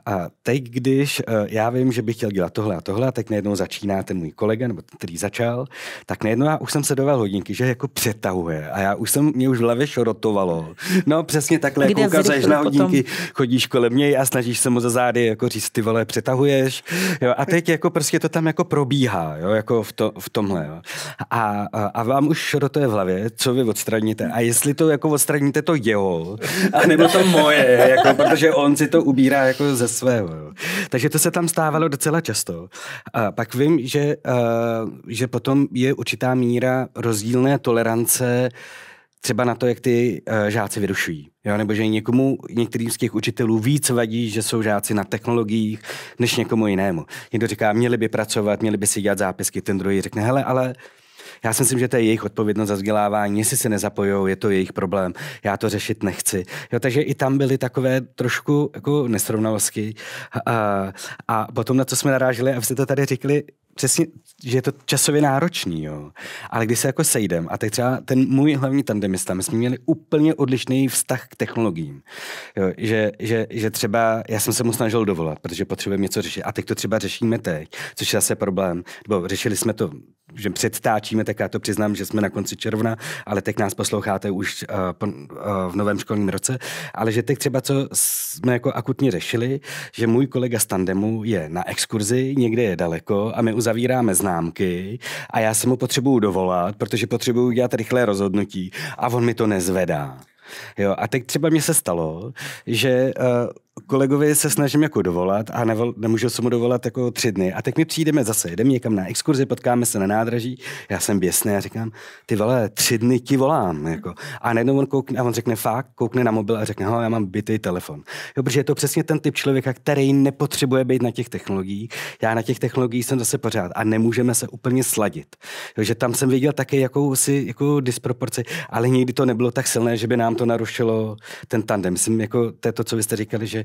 a teď, když eh, já vím, že bych chtěl dělat tohle a tohle a teď najednou začíná ten můj kolega, nebo který začal, tak najednou já už jsem se doval hodinky, že jako přetahuje a já už jsem, mě už v hlavě šorotovalo. No přesně takhle, Kde koukazeš na hodinky, potom? chodíš kolem něj a snažíš se mu za zády jako říct, ty vole, přetahuješ. Jo, a teď jako prostě to tam jako probíhá, jo, jako v, to, v tomhle. Jo. A, a, a vám už šorotuje v hlavě, co vy odstraníte. A jestli to jako odstraníte to jeho, anebo to moje, jako, protože on si to ubírá jako ze svého. Jo. Takže to se tam stávalo docela často. A pak vím, že, uh, že potom je určitá míra rozdílné tolerance třeba na to, jak ty uh, žáci vyrušují. Jo, nebo že někomu, některým z těch učitelů víc vadí, že jsou žáci na technologiích, než někomu jinému. Někdo říká, měli by pracovat, měli by si dělat zápisky, ten druhý řekne, hele, ale Já si myslím, že to je jejich odpovědnost za vzdělávání, jestli se nezapojou, je to jejich problém, já to řešit nechci. Jo, takže i tam byly takové trošku jako nesrovnalosti. A, a potom na co jsme naráželi, a vy jste to tady říkali, přesně, že je to časově náročný, jo. Ale když se jako sejdem, a teď třeba ten můj hlavní tandemista, my jsme měli úplně odlišný vztah k technologiím. Jo, že, že, že, třeba já jsem se mu snažil dovolat, protože potřebujeme něco řešit. A teď to třeba řešíme teď, což je zase problém. Nebo řešili jsme to že předtáčíme, tak já to přiznám, že jsme na konci června, ale teď nás posloucháte už uh, po, uh, v novém školním roce, ale že teď třeba, co jsme jako akutně řešili, že můj kolega z Tandemu je na exkurzi, někde je daleko a my uzavíráme známky a já se mu potřebuju dovolat, protože potřebuju dělat rychlé rozhodnutí a on mi to nezvedá. Jo, a teď třeba mě se stalo, že uh, kolegovi se snažím jako dovolat a nevol, nemůžu se mu dovolat jako tři dny. A teď my přijdeme zase, jdeme někam na exkurzi, potkáme se na nádraží, já jsem běsný a říkám, ty vole, tři dny ti volám. Jako. A najednou on koukne, a on řekne fakt, koukne na mobil a řekne, já mám bytý telefon. Jo, protože je to přesně ten typ člověka, který nepotřebuje být na těch technologiích. Já na těch technologiích jsem zase pořád a nemůžeme se úplně sladit. Jo, že tam jsem viděl také jakousi jako disproporci, ale nikdy to nebylo tak silné, že by nám to narušilo ten tandem. Myslím, jako to, je to co vy jste říkali, že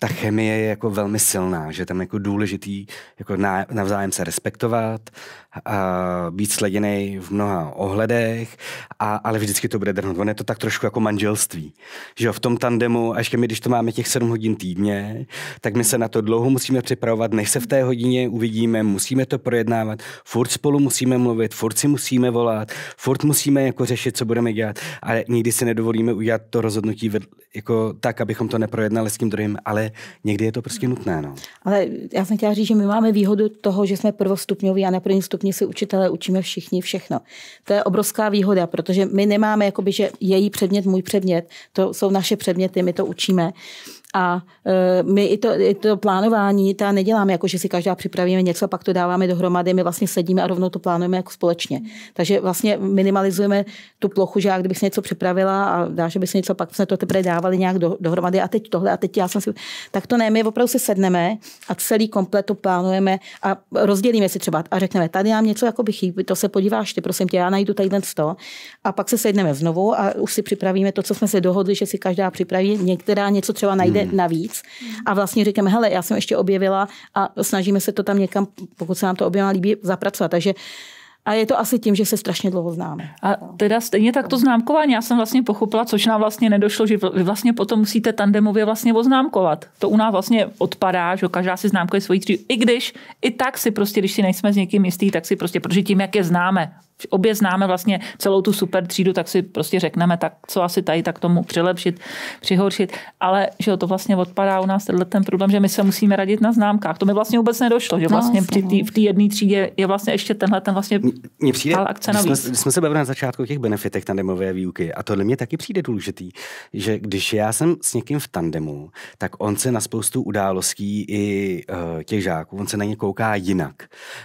ta chemie je jako velmi silná, že tam jako důležitý jako navzájem se respektovat, a být sleděný v mnoha ohledech, a, ale vždycky to bude drhnout. On je to tak trošku jako manželství. Že jo, v tom tandemu, a ještě my, když to máme těch 7 hodin týdně, tak my se na to dlouho musíme připravovat, než se v té hodině uvidíme, musíme to projednávat, furt spolu musíme mluvit, furt si musíme volat, furt musíme jako řešit, co budeme dělat, ale nikdy si nedovolíme udělat to rozhodnutí jako tak, abychom to neprojednali s tím druhým, ale někdy je to prostě nutné. No.
Ale já jsem chtěla říct, že my máme výhodu toho, že jsme prvostupňoví a na prvním stupni si učitelé učíme všichni všechno. To je obrovská výhoda, protože my nemáme, jakoby, že její předmět, můj předmět, to jsou naše předměty, my to učíme. A e, my i to, i to plánování ta neděláme, jako že si každá připravíme něco a pak to dáváme dohromady. My vlastně sedíme a rovnou to plánujeme jako společně. Takže vlastně minimalizujeme tu plochu, že já kdybych si něco připravila a dá, že by si něco, pak jsme to teprve dávali nějak do, dohromady a teď tohle a teď já jsem si... Tak to ne, my opravdu si sedneme a celý komplet to plánujeme a rozdělíme si třeba a řekneme, tady nám něco jako by chybí, to se podíváš ty, prosím tě, já najdu tady ten sto a pak se sedneme znovu a už si připravíme to, co jsme se dohodli, že si každá připraví. Některá něco třeba najde jde hmm. navíc. A vlastně říkáme, hele, já jsem ještě objevila a snažíme se to tam někam, pokud se nám to oběma líbí, zapracovat. Takže a je to asi tím, že se strašně dlouho známe.
A teda stejně tak to známkování, já jsem vlastně pochopila, což nám vlastně nedošlo, že vy vlastně potom musíte tandemově vlastně oznámkovat. To u nás vlastně odpadá, že každá si známkuje svoji třídu. I když, i tak si prostě, když si nejsme s někým jistý, tak si prostě, protože tím, jak je známe, obě známe vlastně celou tu super třídu, tak si prostě řekneme, tak co asi tady, tak tomu přilepšit, přihoršit. Ale že to vlastně odpadá u nás tenhle ten problém, že my se musíme radit na známkách. To mi vlastně vůbec nedošlo, že no, vlastně no, při tý, v té jedné třídě je vlastně ještě tenhle ten vlastně
Mně přijde, akce jsme, jsme se bavili na začátku o těch benefitech tandemové výuky a tohle mě taky přijde důležitý, že když já jsem s někým v tandemu, tak on se na spoustu událostí i uh, těch žáků, on se na ně kouká jinak.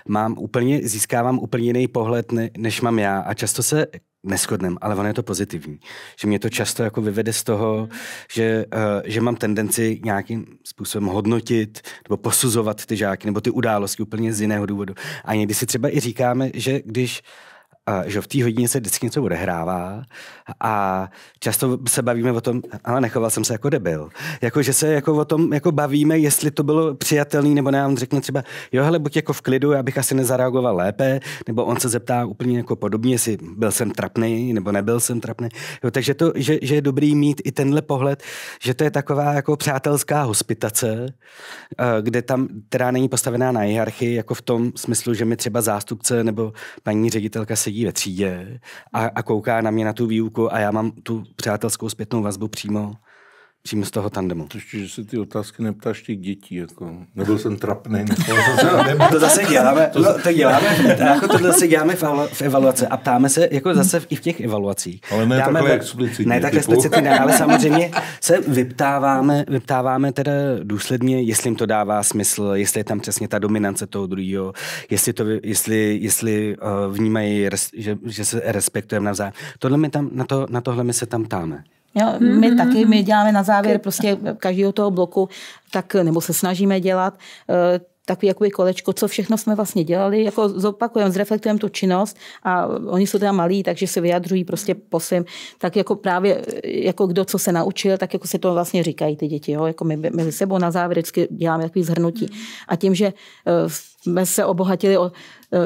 Mám úplně, získávám úplně jiný pohled, ne, než mám já a často se neschodnem, ale ono je to pozitivní. Že mě to často jako vyvede z toho, že, uh, že mám tendenci nějakým způsobem hodnotit nebo posuzovat ty žáky nebo ty události úplně z jiného důvodu. A někdy si třeba i říkáme, že když že v té hodině se vždycky něco odehrává a často se bavíme o tom, ale nechoval jsem se jako debil. Jako, že se jako o tom jako bavíme, jestli to bylo přijatelný, nebo ne, on řekne třeba, jo, hele, buď jako v klidu, já bych asi nezareagoval lépe, nebo on se zeptá úplně jako podobně, jestli byl jsem trapný, nebo nebyl jsem trapný. Jo, takže to, že, že, je dobrý mít i tenhle pohled, že to je taková jako přátelská hospitace, kde tam, která není postavená na hierarchii, jako v tom smyslu, že mi třeba zástupce nebo paní ředitelka se sedí ve třídě a, a kouká na mě na tu výuku a já mám tu přátelskou zpětnou vazbu přímo přímo z toho tandemu.
To ještě, že se ty otázky neptáš těch dětí, jako nebyl jsem trapný.
to zase děláme, to, no, to děláme, jako to zase děláme v, v evaluaci a ptáme se jako zase v, i v těch evaluacích.
Ale ne Dáme takhle explicitně.
Ne takhle explicitně, ale samozřejmě se vyptáváme, vyptáváme teda důsledně, jestli jim to dává smysl, jestli je tam přesně ta dominance toho druhého, jestli, to, jestli, jestli uh, vnímají, že, že se respektujeme navzájem. Tohle my tam, na, to, na tohle my se tam ptáme.
Jo, my mm-hmm. taky, my děláme na závěr prostě každého toho bloku, tak, nebo se snažíme dělat, eh, takový jakoby kolečko, co všechno jsme vlastně dělali, jako zopakujeme, zreflektujeme tu činnost a oni jsou teda malí, takže se vyjadřují prostě po svém, tak jako právě, jako kdo co se naučil, tak jako se to vlastně říkají ty děti, jo? jako my mezi sebou na závěr vždycky děláme takový zhrnutí. A tím, že uh, jsme se obohatili o, eh,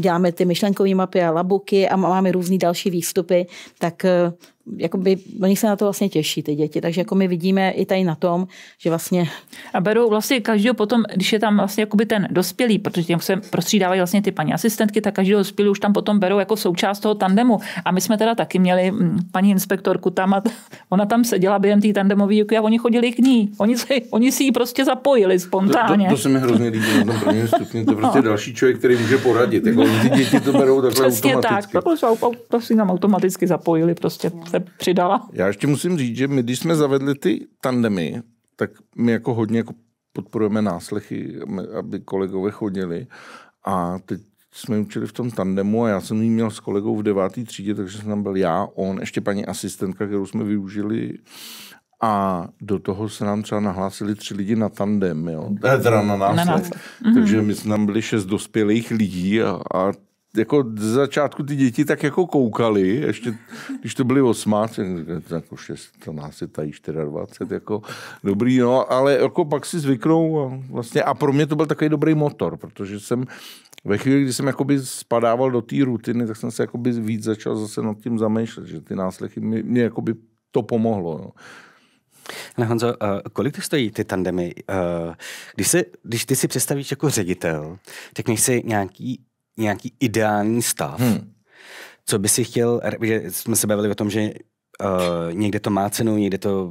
děláme ty myšlenkové mapy a labuky a máme různé další výstupy, tak eh, jakoby, oni se na to vlastně těší, ty děti. Takže jako my vidíme i tady na tom, že vlastně...
A berou vlastně každého potom, když je tam vlastně jakoby ten dospělý, protože těm se prostřídávají vlastně ty paní asistentky, tak každého dospělý už tam potom berou jako součást toho tandemu. A my jsme teda taky měli mm, paní inspektorku tam a ona tam seděla během té tandemové výuky a oni chodili k ní. Oni, se, oni si ji prostě zapojili spontánně.
To, to, to se mi hrozně líbí na tom prvním stupni. To je prostě no. další člověk, který může poradit. Jako ty děti to berou takhle Přesně automaticky. tak.
To, to si nám automaticky zapojili prostě se přidala.
Já ještě musím říct, že my, když jsme zavedli ty tandemy, tak my jako hodně jako podporujeme náslechy, aby kolegové chodili. A teď jsme učili v tom tandemu a já jsem jí měl s kolegou v devátý třídě, takže jsem tam byl já, on, ještě paní asistentka, kterou jsme využili a do toho se nám třeba nahlásili tři lidi na tandem, jo? Teda na násled. Na násled. Takže my jsme tam byli šest dospělých lidí a, a jako z začátku ty děti tak jako koukali, ještě když to byly osmá, jako 6, to nás je tady 24, jako dobrý, no, ale jako pak si zvyknou a vlastně, a pro mě to byl takový dobrý motor, protože jsem ve chvíli, kdy jsem jakoby spadával do té rutiny, tak jsem se jakoby víc začal zase nad tím zamýšlet, že ty náslechy mě, mě jakoby to pomohlo. No.
Ale Honzo, uh, kolik to stojí ty tandemy? Uh, když, se, když ty si představíš jako ředitel, tak si nějaký nějaký ideální stav, hmm. co by si chtěl, že jsme se bavili o tom, že uh, někde to má cenu, někde to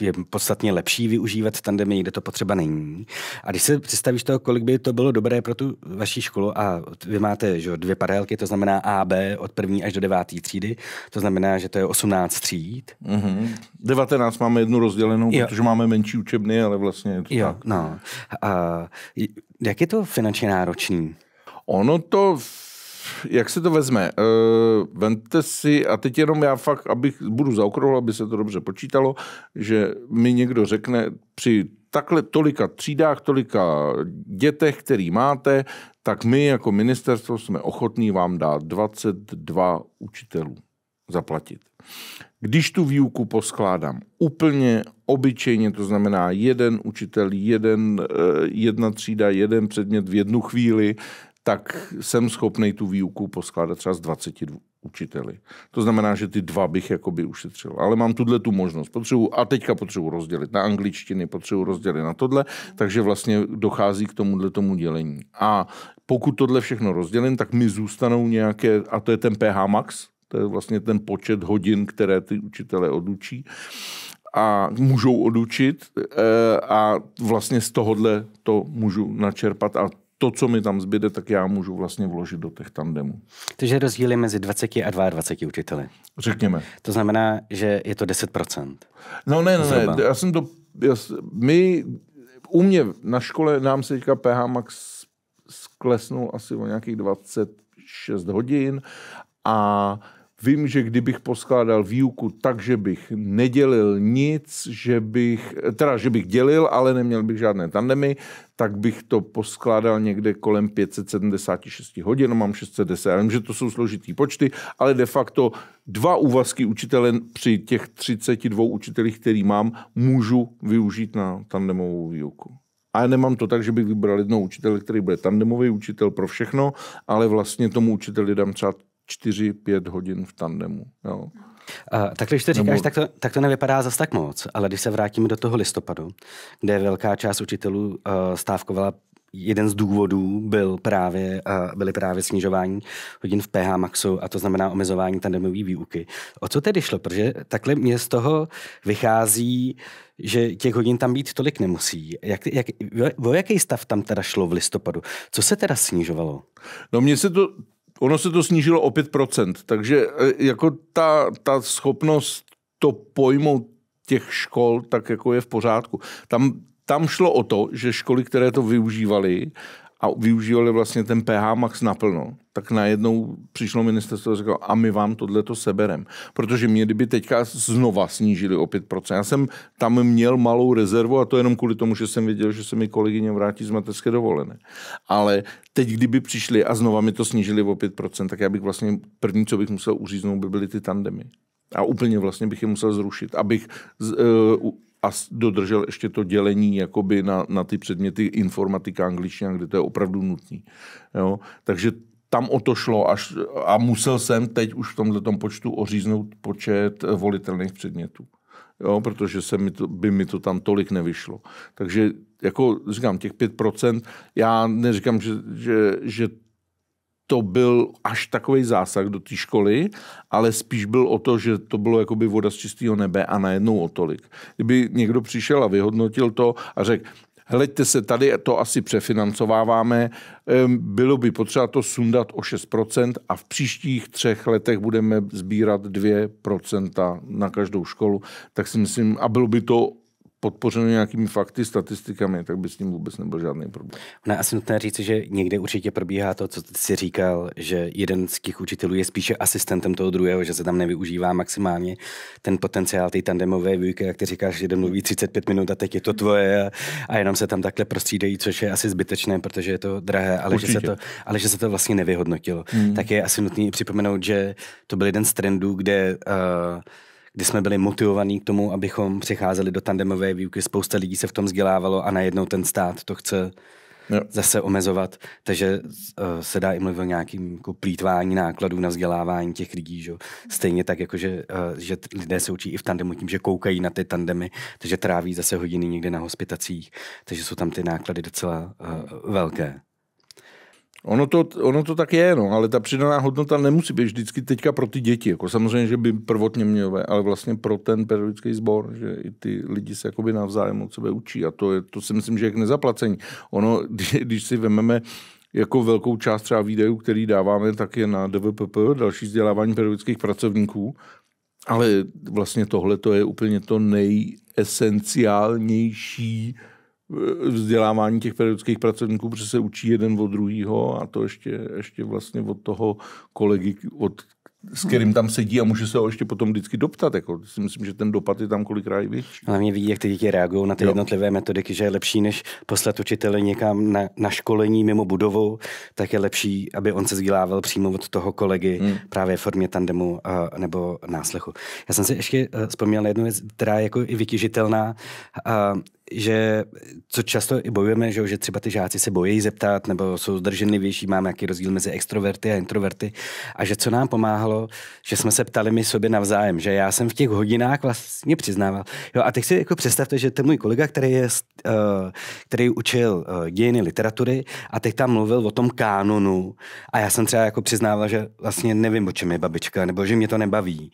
je podstatně lepší využívat tandemy, někde to potřeba není. A když se představíš toho, kolik by to bylo dobré pro tu vaši školu a vy máte že, dvě paralelky, to znamená A, B od první až do devátý třídy, to znamená, že to je 18 tříd.
Mm-hmm. 19 máme jednu rozdělenou, jo. protože máme menší učebny, ale vlastně je to
jo, tak. No. A jak je to finančně náročný?
Ono to, jak se to vezme? Uh, vemte si, a teď jenom já fakt, abych, budu zaokrouhl, aby se to dobře počítalo, že mi někdo řekne při takhle tolika třídách, tolika dětech, který máte, tak my jako ministerstvo jsme ochotní vám dát 22 učitelů zaplatit. Když tu výuku poskládám úplně obyčejně, to znamená jeden učitel, jeden, eh, jedna třída, jeden předmět v jednu chvíli, tak jsem schopný tu výuku poskládat třeba z 20 učiteli. To znamená, že ty dva bych jakoby ušetřil. Ale mám tuhle tu možnost. Potřebuji, a teďka potřebuji rozdělit na angličtiny, potřebuji rozdělit na tohle, takže vlastně dochází k tomuhle tomu dělení. A pokud tohle všechno rozdělím, tak mi zůstanou nějaké, a to je ten PH max, to je vlastně ten počet hodin, které ty učitele odučí a můžou odučit eh, a vlastně z tohohle to můžu načerpat a to, co mi tam zbyde, tak já můžu vlastně vložit do těch tandemů.
Takže rozdíly mezi 20 a 22 učiteli.
Řekněme.
To znamená, že je to 10%.
No ne, ne, ne, já jsem to, já, my, u mě na škole nám se teďka PH Max sklesnul asi o nějakých 26 hodin a Vím, že kdybych poskládal výuku tak, že bych nedělil nic, že bych, teda, že bych dělil, ale neměl bych žádné tandemy, tak bych to poskládal někde kolem 576 hodin, mám 610. Já vím, že to jsou složitý počty, ale de facto dva úvazky učitele při těch 32 učitelích, který mám, můžu využít na tandemovou výuku. A nemám to tak, že bych vybral jednoho učitele, který bude tandemový učitel pro všechno, ale vlastně tomu učiteli dám třeba 4-5 hodin v tandemu. Jo.
A, tak když to říkáš, Nebo... tak, to, tak to nevypadá zas tak moc, ale když se vrátíme do toho listopadu, kde velká část učitelů uh, stávkovala jeden z důvodů byl právě, uh, byly právě snižování hodin v PH Maxu a to znamená omezování tandemové výuky. O co tedy šlo? Protože takhle mě z toho vychází, že těch hodin tam být tolik nemusí. Jak, jak, o jaký stav tam teda šlo v listopadu? Co se teda snižovalo?
No mně se to ono se to snížilo o 5%, takže e, jako ta, ta schopnost to pojmout těch škol, tak jako je v pořádku. Tam, tam šlo o to, že školy, které to využívaly a využívali vlastně ten PH Max naplno, tak najednou přišlo ministerstvo a řeklo, a my vám tohleto seberem. Protože mě kdyby teďka znova snížili o 5%. Já jsem tam měl malou rezervu a to jenom kvůli tomu, že jsem věděl, že se mi kolegyně vrátí z mateřské dovolené. Ale teď, kdyby přišli a znova mi to snížili o 5%, tak já bych vlastně první, co bych musel uříznout, by byly ty tandemy. A úplně vlastně bych je musel zrušit, abych uh, a dodržel ještě to dělení jakoby na, na ty předměty informatika, angličtina, kde to je opravdu nutný. Jo? Takže tam o to šlo až, a musel jsem teď už v tomto počtu oříznout počet volitelných předmětů. Jo, protože se mi to, by mi to tam tolik nevyšlo. Takže jako říkám, těch 5%, já neříkám, že, že, že to byl až takový zásah do té školy, ale spíš byl o to, že to bylo jakoby voda z čistého nebe a najednou o tolik. Kdyby někdo přišel a vyhodnotil to a řekl, hleďte se, tady to asi přefinancováváme, bylo by potřeba to sundat o 6% a v příštích třech letech budeme sbírat 2% na každou školu, tak si myslím, a bylo by to podpořeno nějakými fakty, statistikami, tak by s tím vůbec nebyl žádný problém.
Ne, asi nutné říci, že někde určitě probíhá to, co ty jsi říkal, že jeden z těch učitelů je spíše asistentem toho druhého, že se tam nevyužívá maximálně ten potenciál té tandemové výuky, jak ty říkáš, že jeden mluví 35 minut a teď je to tvoje a, a jenom se tam takhle prostřídají, což je asi zbytečné, protože je to drahé, ale, že se to, ale že se to vlastně nevyhodnotilo. Hmm. Tak je asi nutné připomenout, že to byl jeden z trendů, kde uh, kdy jsme byli motivovaní k tomu, abychom přicházeli do tandemové výuky. Spousta lidí se v tom vzdělávalo a najednou ten stát to chce jo. zase omezovat. Takže uh, se dá i mluvit o nějakým jako plítvání nákladů na vzdělávání těch lidí. Že? Stejně tak, jako že, uh, že lidé se učí i v tandemu tím, že koukají na ty tandemy, takže tráví zase hodiny někde na hospitacích. Takže jsou tam ty náklady docela uh, velké.
Ono to, ono to tak je, no, ale ta přidaná hodnota nemusí být vždycky teďka pro ty děti. Jako samozřejmě, že by prvotně měly, ale vlastně pro ten periodický sbor, že i ty lidi se jakoby navzájem od sebe učí. A to, je, to si myslím, že je k nezaplacení. Ono, když, si vememe jako velkou část třeba výdajů, který dáváme, tak je na DVPP, další vzdělávání pedagogických pracovníků. Ale vlastně tohle to je úplně to nejesenciálnější vzdělávání těch pedagogických pracovníků, protože se učí jeden od druhého a to ještě, ještě vlastně od toho kolegy, od s kterým tam sedí a může se ho ještě potom vždycky doptat. Jako, si myslím, že ten dopad je tam kolikrát větší.
Hlavně ví, jak ty děti reagují na ty jo. jednotlivé metodiky, že je lepší, než poslat učitele někam na, na školení mimo budovu, tak je lepší, aby on se vzdělával přímo od toho kolegy hmm. právě v formě tandemu a, nebo náslechu. Já jsem si ještě uh, vzpomněl na jednu věc, která je jako i vytěžitelná. Uh, že co často i bojujeme, že, že třeba ty žáci se bojí zeptat nebo jsou zdrženlivější, máme jaký rozdíl mezi extroverty a introverty a že co nám pomáhalo, že jsme se ptali my sobě navzájem, že já jsem v těch hodinách vlastně přiznával. Jo, a teď si jako představte, že ten můj kolega, který, je, uh, který učil uh, dějiny literatury a teď tam mluvil o tom kánonu a já jsem třeba jako přiznával, že vlastně nevím, o čem je babička, nebo že mě to nebaví,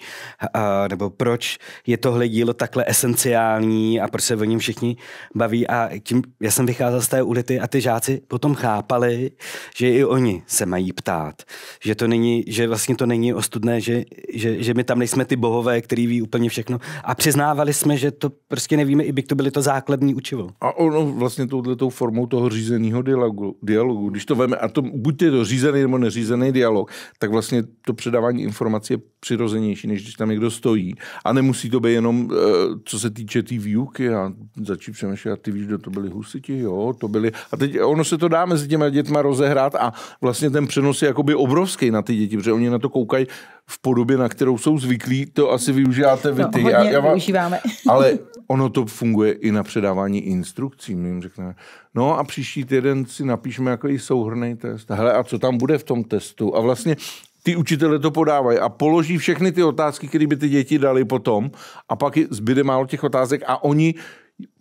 uh, nebo proč je tohle dílo takhle esenciální a proč se o něm všichni baví a tím, já jsem vycházel z té ulity a ty žáci potom chápali, že i oni se mají ptát, že to není, že vlastně to není ostudné, že, že, že my tam nejsme ty bohové, který ví úplně všechno a přiznávali jsme, že to prostě nevíme, i by to byly to základní učivo.
A ono vlastně touhletou formou toho řízeného dialogu, dialogu, když to veme, a to buď je to řízený nebo neřízený dialog, tak vlastně to předávání informací je přirozenější, než když tam někdo stojí. A nemusí to být jenom, eh, co se týče té tý výuky a začít přemýšlet, ty víš, kdo to byli husiti, jo, to byli. A teď ono se to dá mezi těma dětma rozehrát a vlastně ten přenos je jakoby obrovský na ty děti, protože oni na to koukají v podobě, na kterou jsou zvyklí, to asi využíváte vy
no, ty. No, já, já vám, využíváme.
Ale ono to funguje i na předávání instrukcí. My jim řekneme, no a příští týden si napíšeme jako i souhrný test. Hele, a co tam bude v tom testu? A vlastně ty učitele to podávají a položí všechny ty otázky, které by ty děti dali potom a pak zbyde málo těch otázek a oni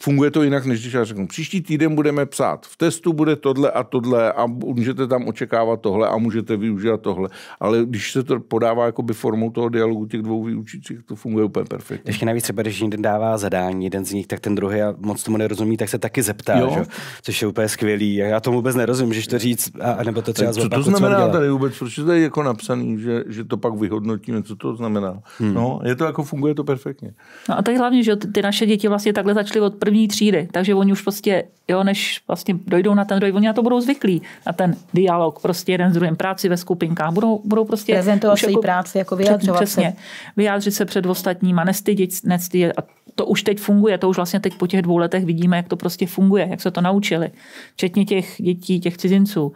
funguje to jinak, než když já řeknu, příští týden budeme psát, v testu bude tohle a tohle a můžete tam očekávat tohle a můžete využívat tohle. Ale když se to podává jakoby formou toho dialogu těch dvou vyučících, to funguje úplně perfektně.
Ještě navíc třeba, když jeden dává zadání, jeden z nich, tak ten druhý a moc tomu nerozumí, tak se taky zeptá, jo. že? což je úplně skvělý. Já tomu vůbec nerozumím, že to říct, a, nebo to třeba
Co to znamená tady vůbec? Proč je tady jako napsaný, že, že to pak vyhodnotíme? Co to znamená? Hmm. No, je to jako funguje to perfektně.
No a tak hlavně, že ty naše děti vlastně takhle začaly od první třídy, takže oni už prostě, jo, než vlastně dojdou na ten druhý, oni na to budou zvyklí, na ten dialog, prostě jeden s druhým, práci ve skupinkách, budou, budou prostě...
Prezentovat jako, práci, jako vyjadřovat
přesně,
se.
vyjádřit se před ostatníma, nestydět, nestydět. A to už teď funguje, to už vlastně teď po těch dvou letech vidíme, jak to prostě funguje, jak se to naučili, včetně těch dětí, těch cizinců,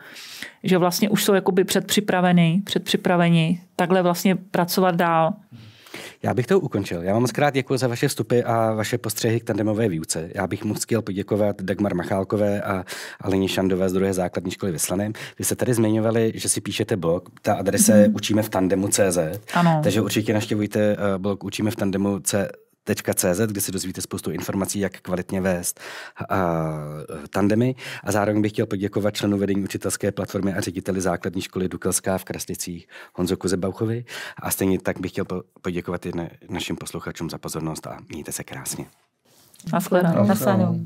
že vlastně už jsou jakoby předpřipraveni, předpřipraveni takhle vlastně pracovat dál.
Já bych to ukončil. Já vám moc krát děkuji za vaše vstupy a vaše postřehy k tandemové výuce. Já bych moc chtěl poděkovat Dagmar Machálkové a Aleně Šandové z druhé základní školy Vyslaném. Vy jste tady zmiňovali, že si píšete blog. Ta adresa je mm. učíme v tandemu.cz.
Ano.
Takže určitě naštěvujte eh, blog učíme v tandemu.cz CZ, kde si dozvíte spoustu informací, jak kvalitně vést a, tandemy. A zároveň bych chtěl poděkovat členu vedení učitelské platformy a řediteli základní školy Dukelská v Kraslicích Honzo Kuzebauchovi. A stejně tak bych chtěl poděkovat i našim posluchačům za pozornost a mějte se krásně.
Naschledanou. Naschledanou.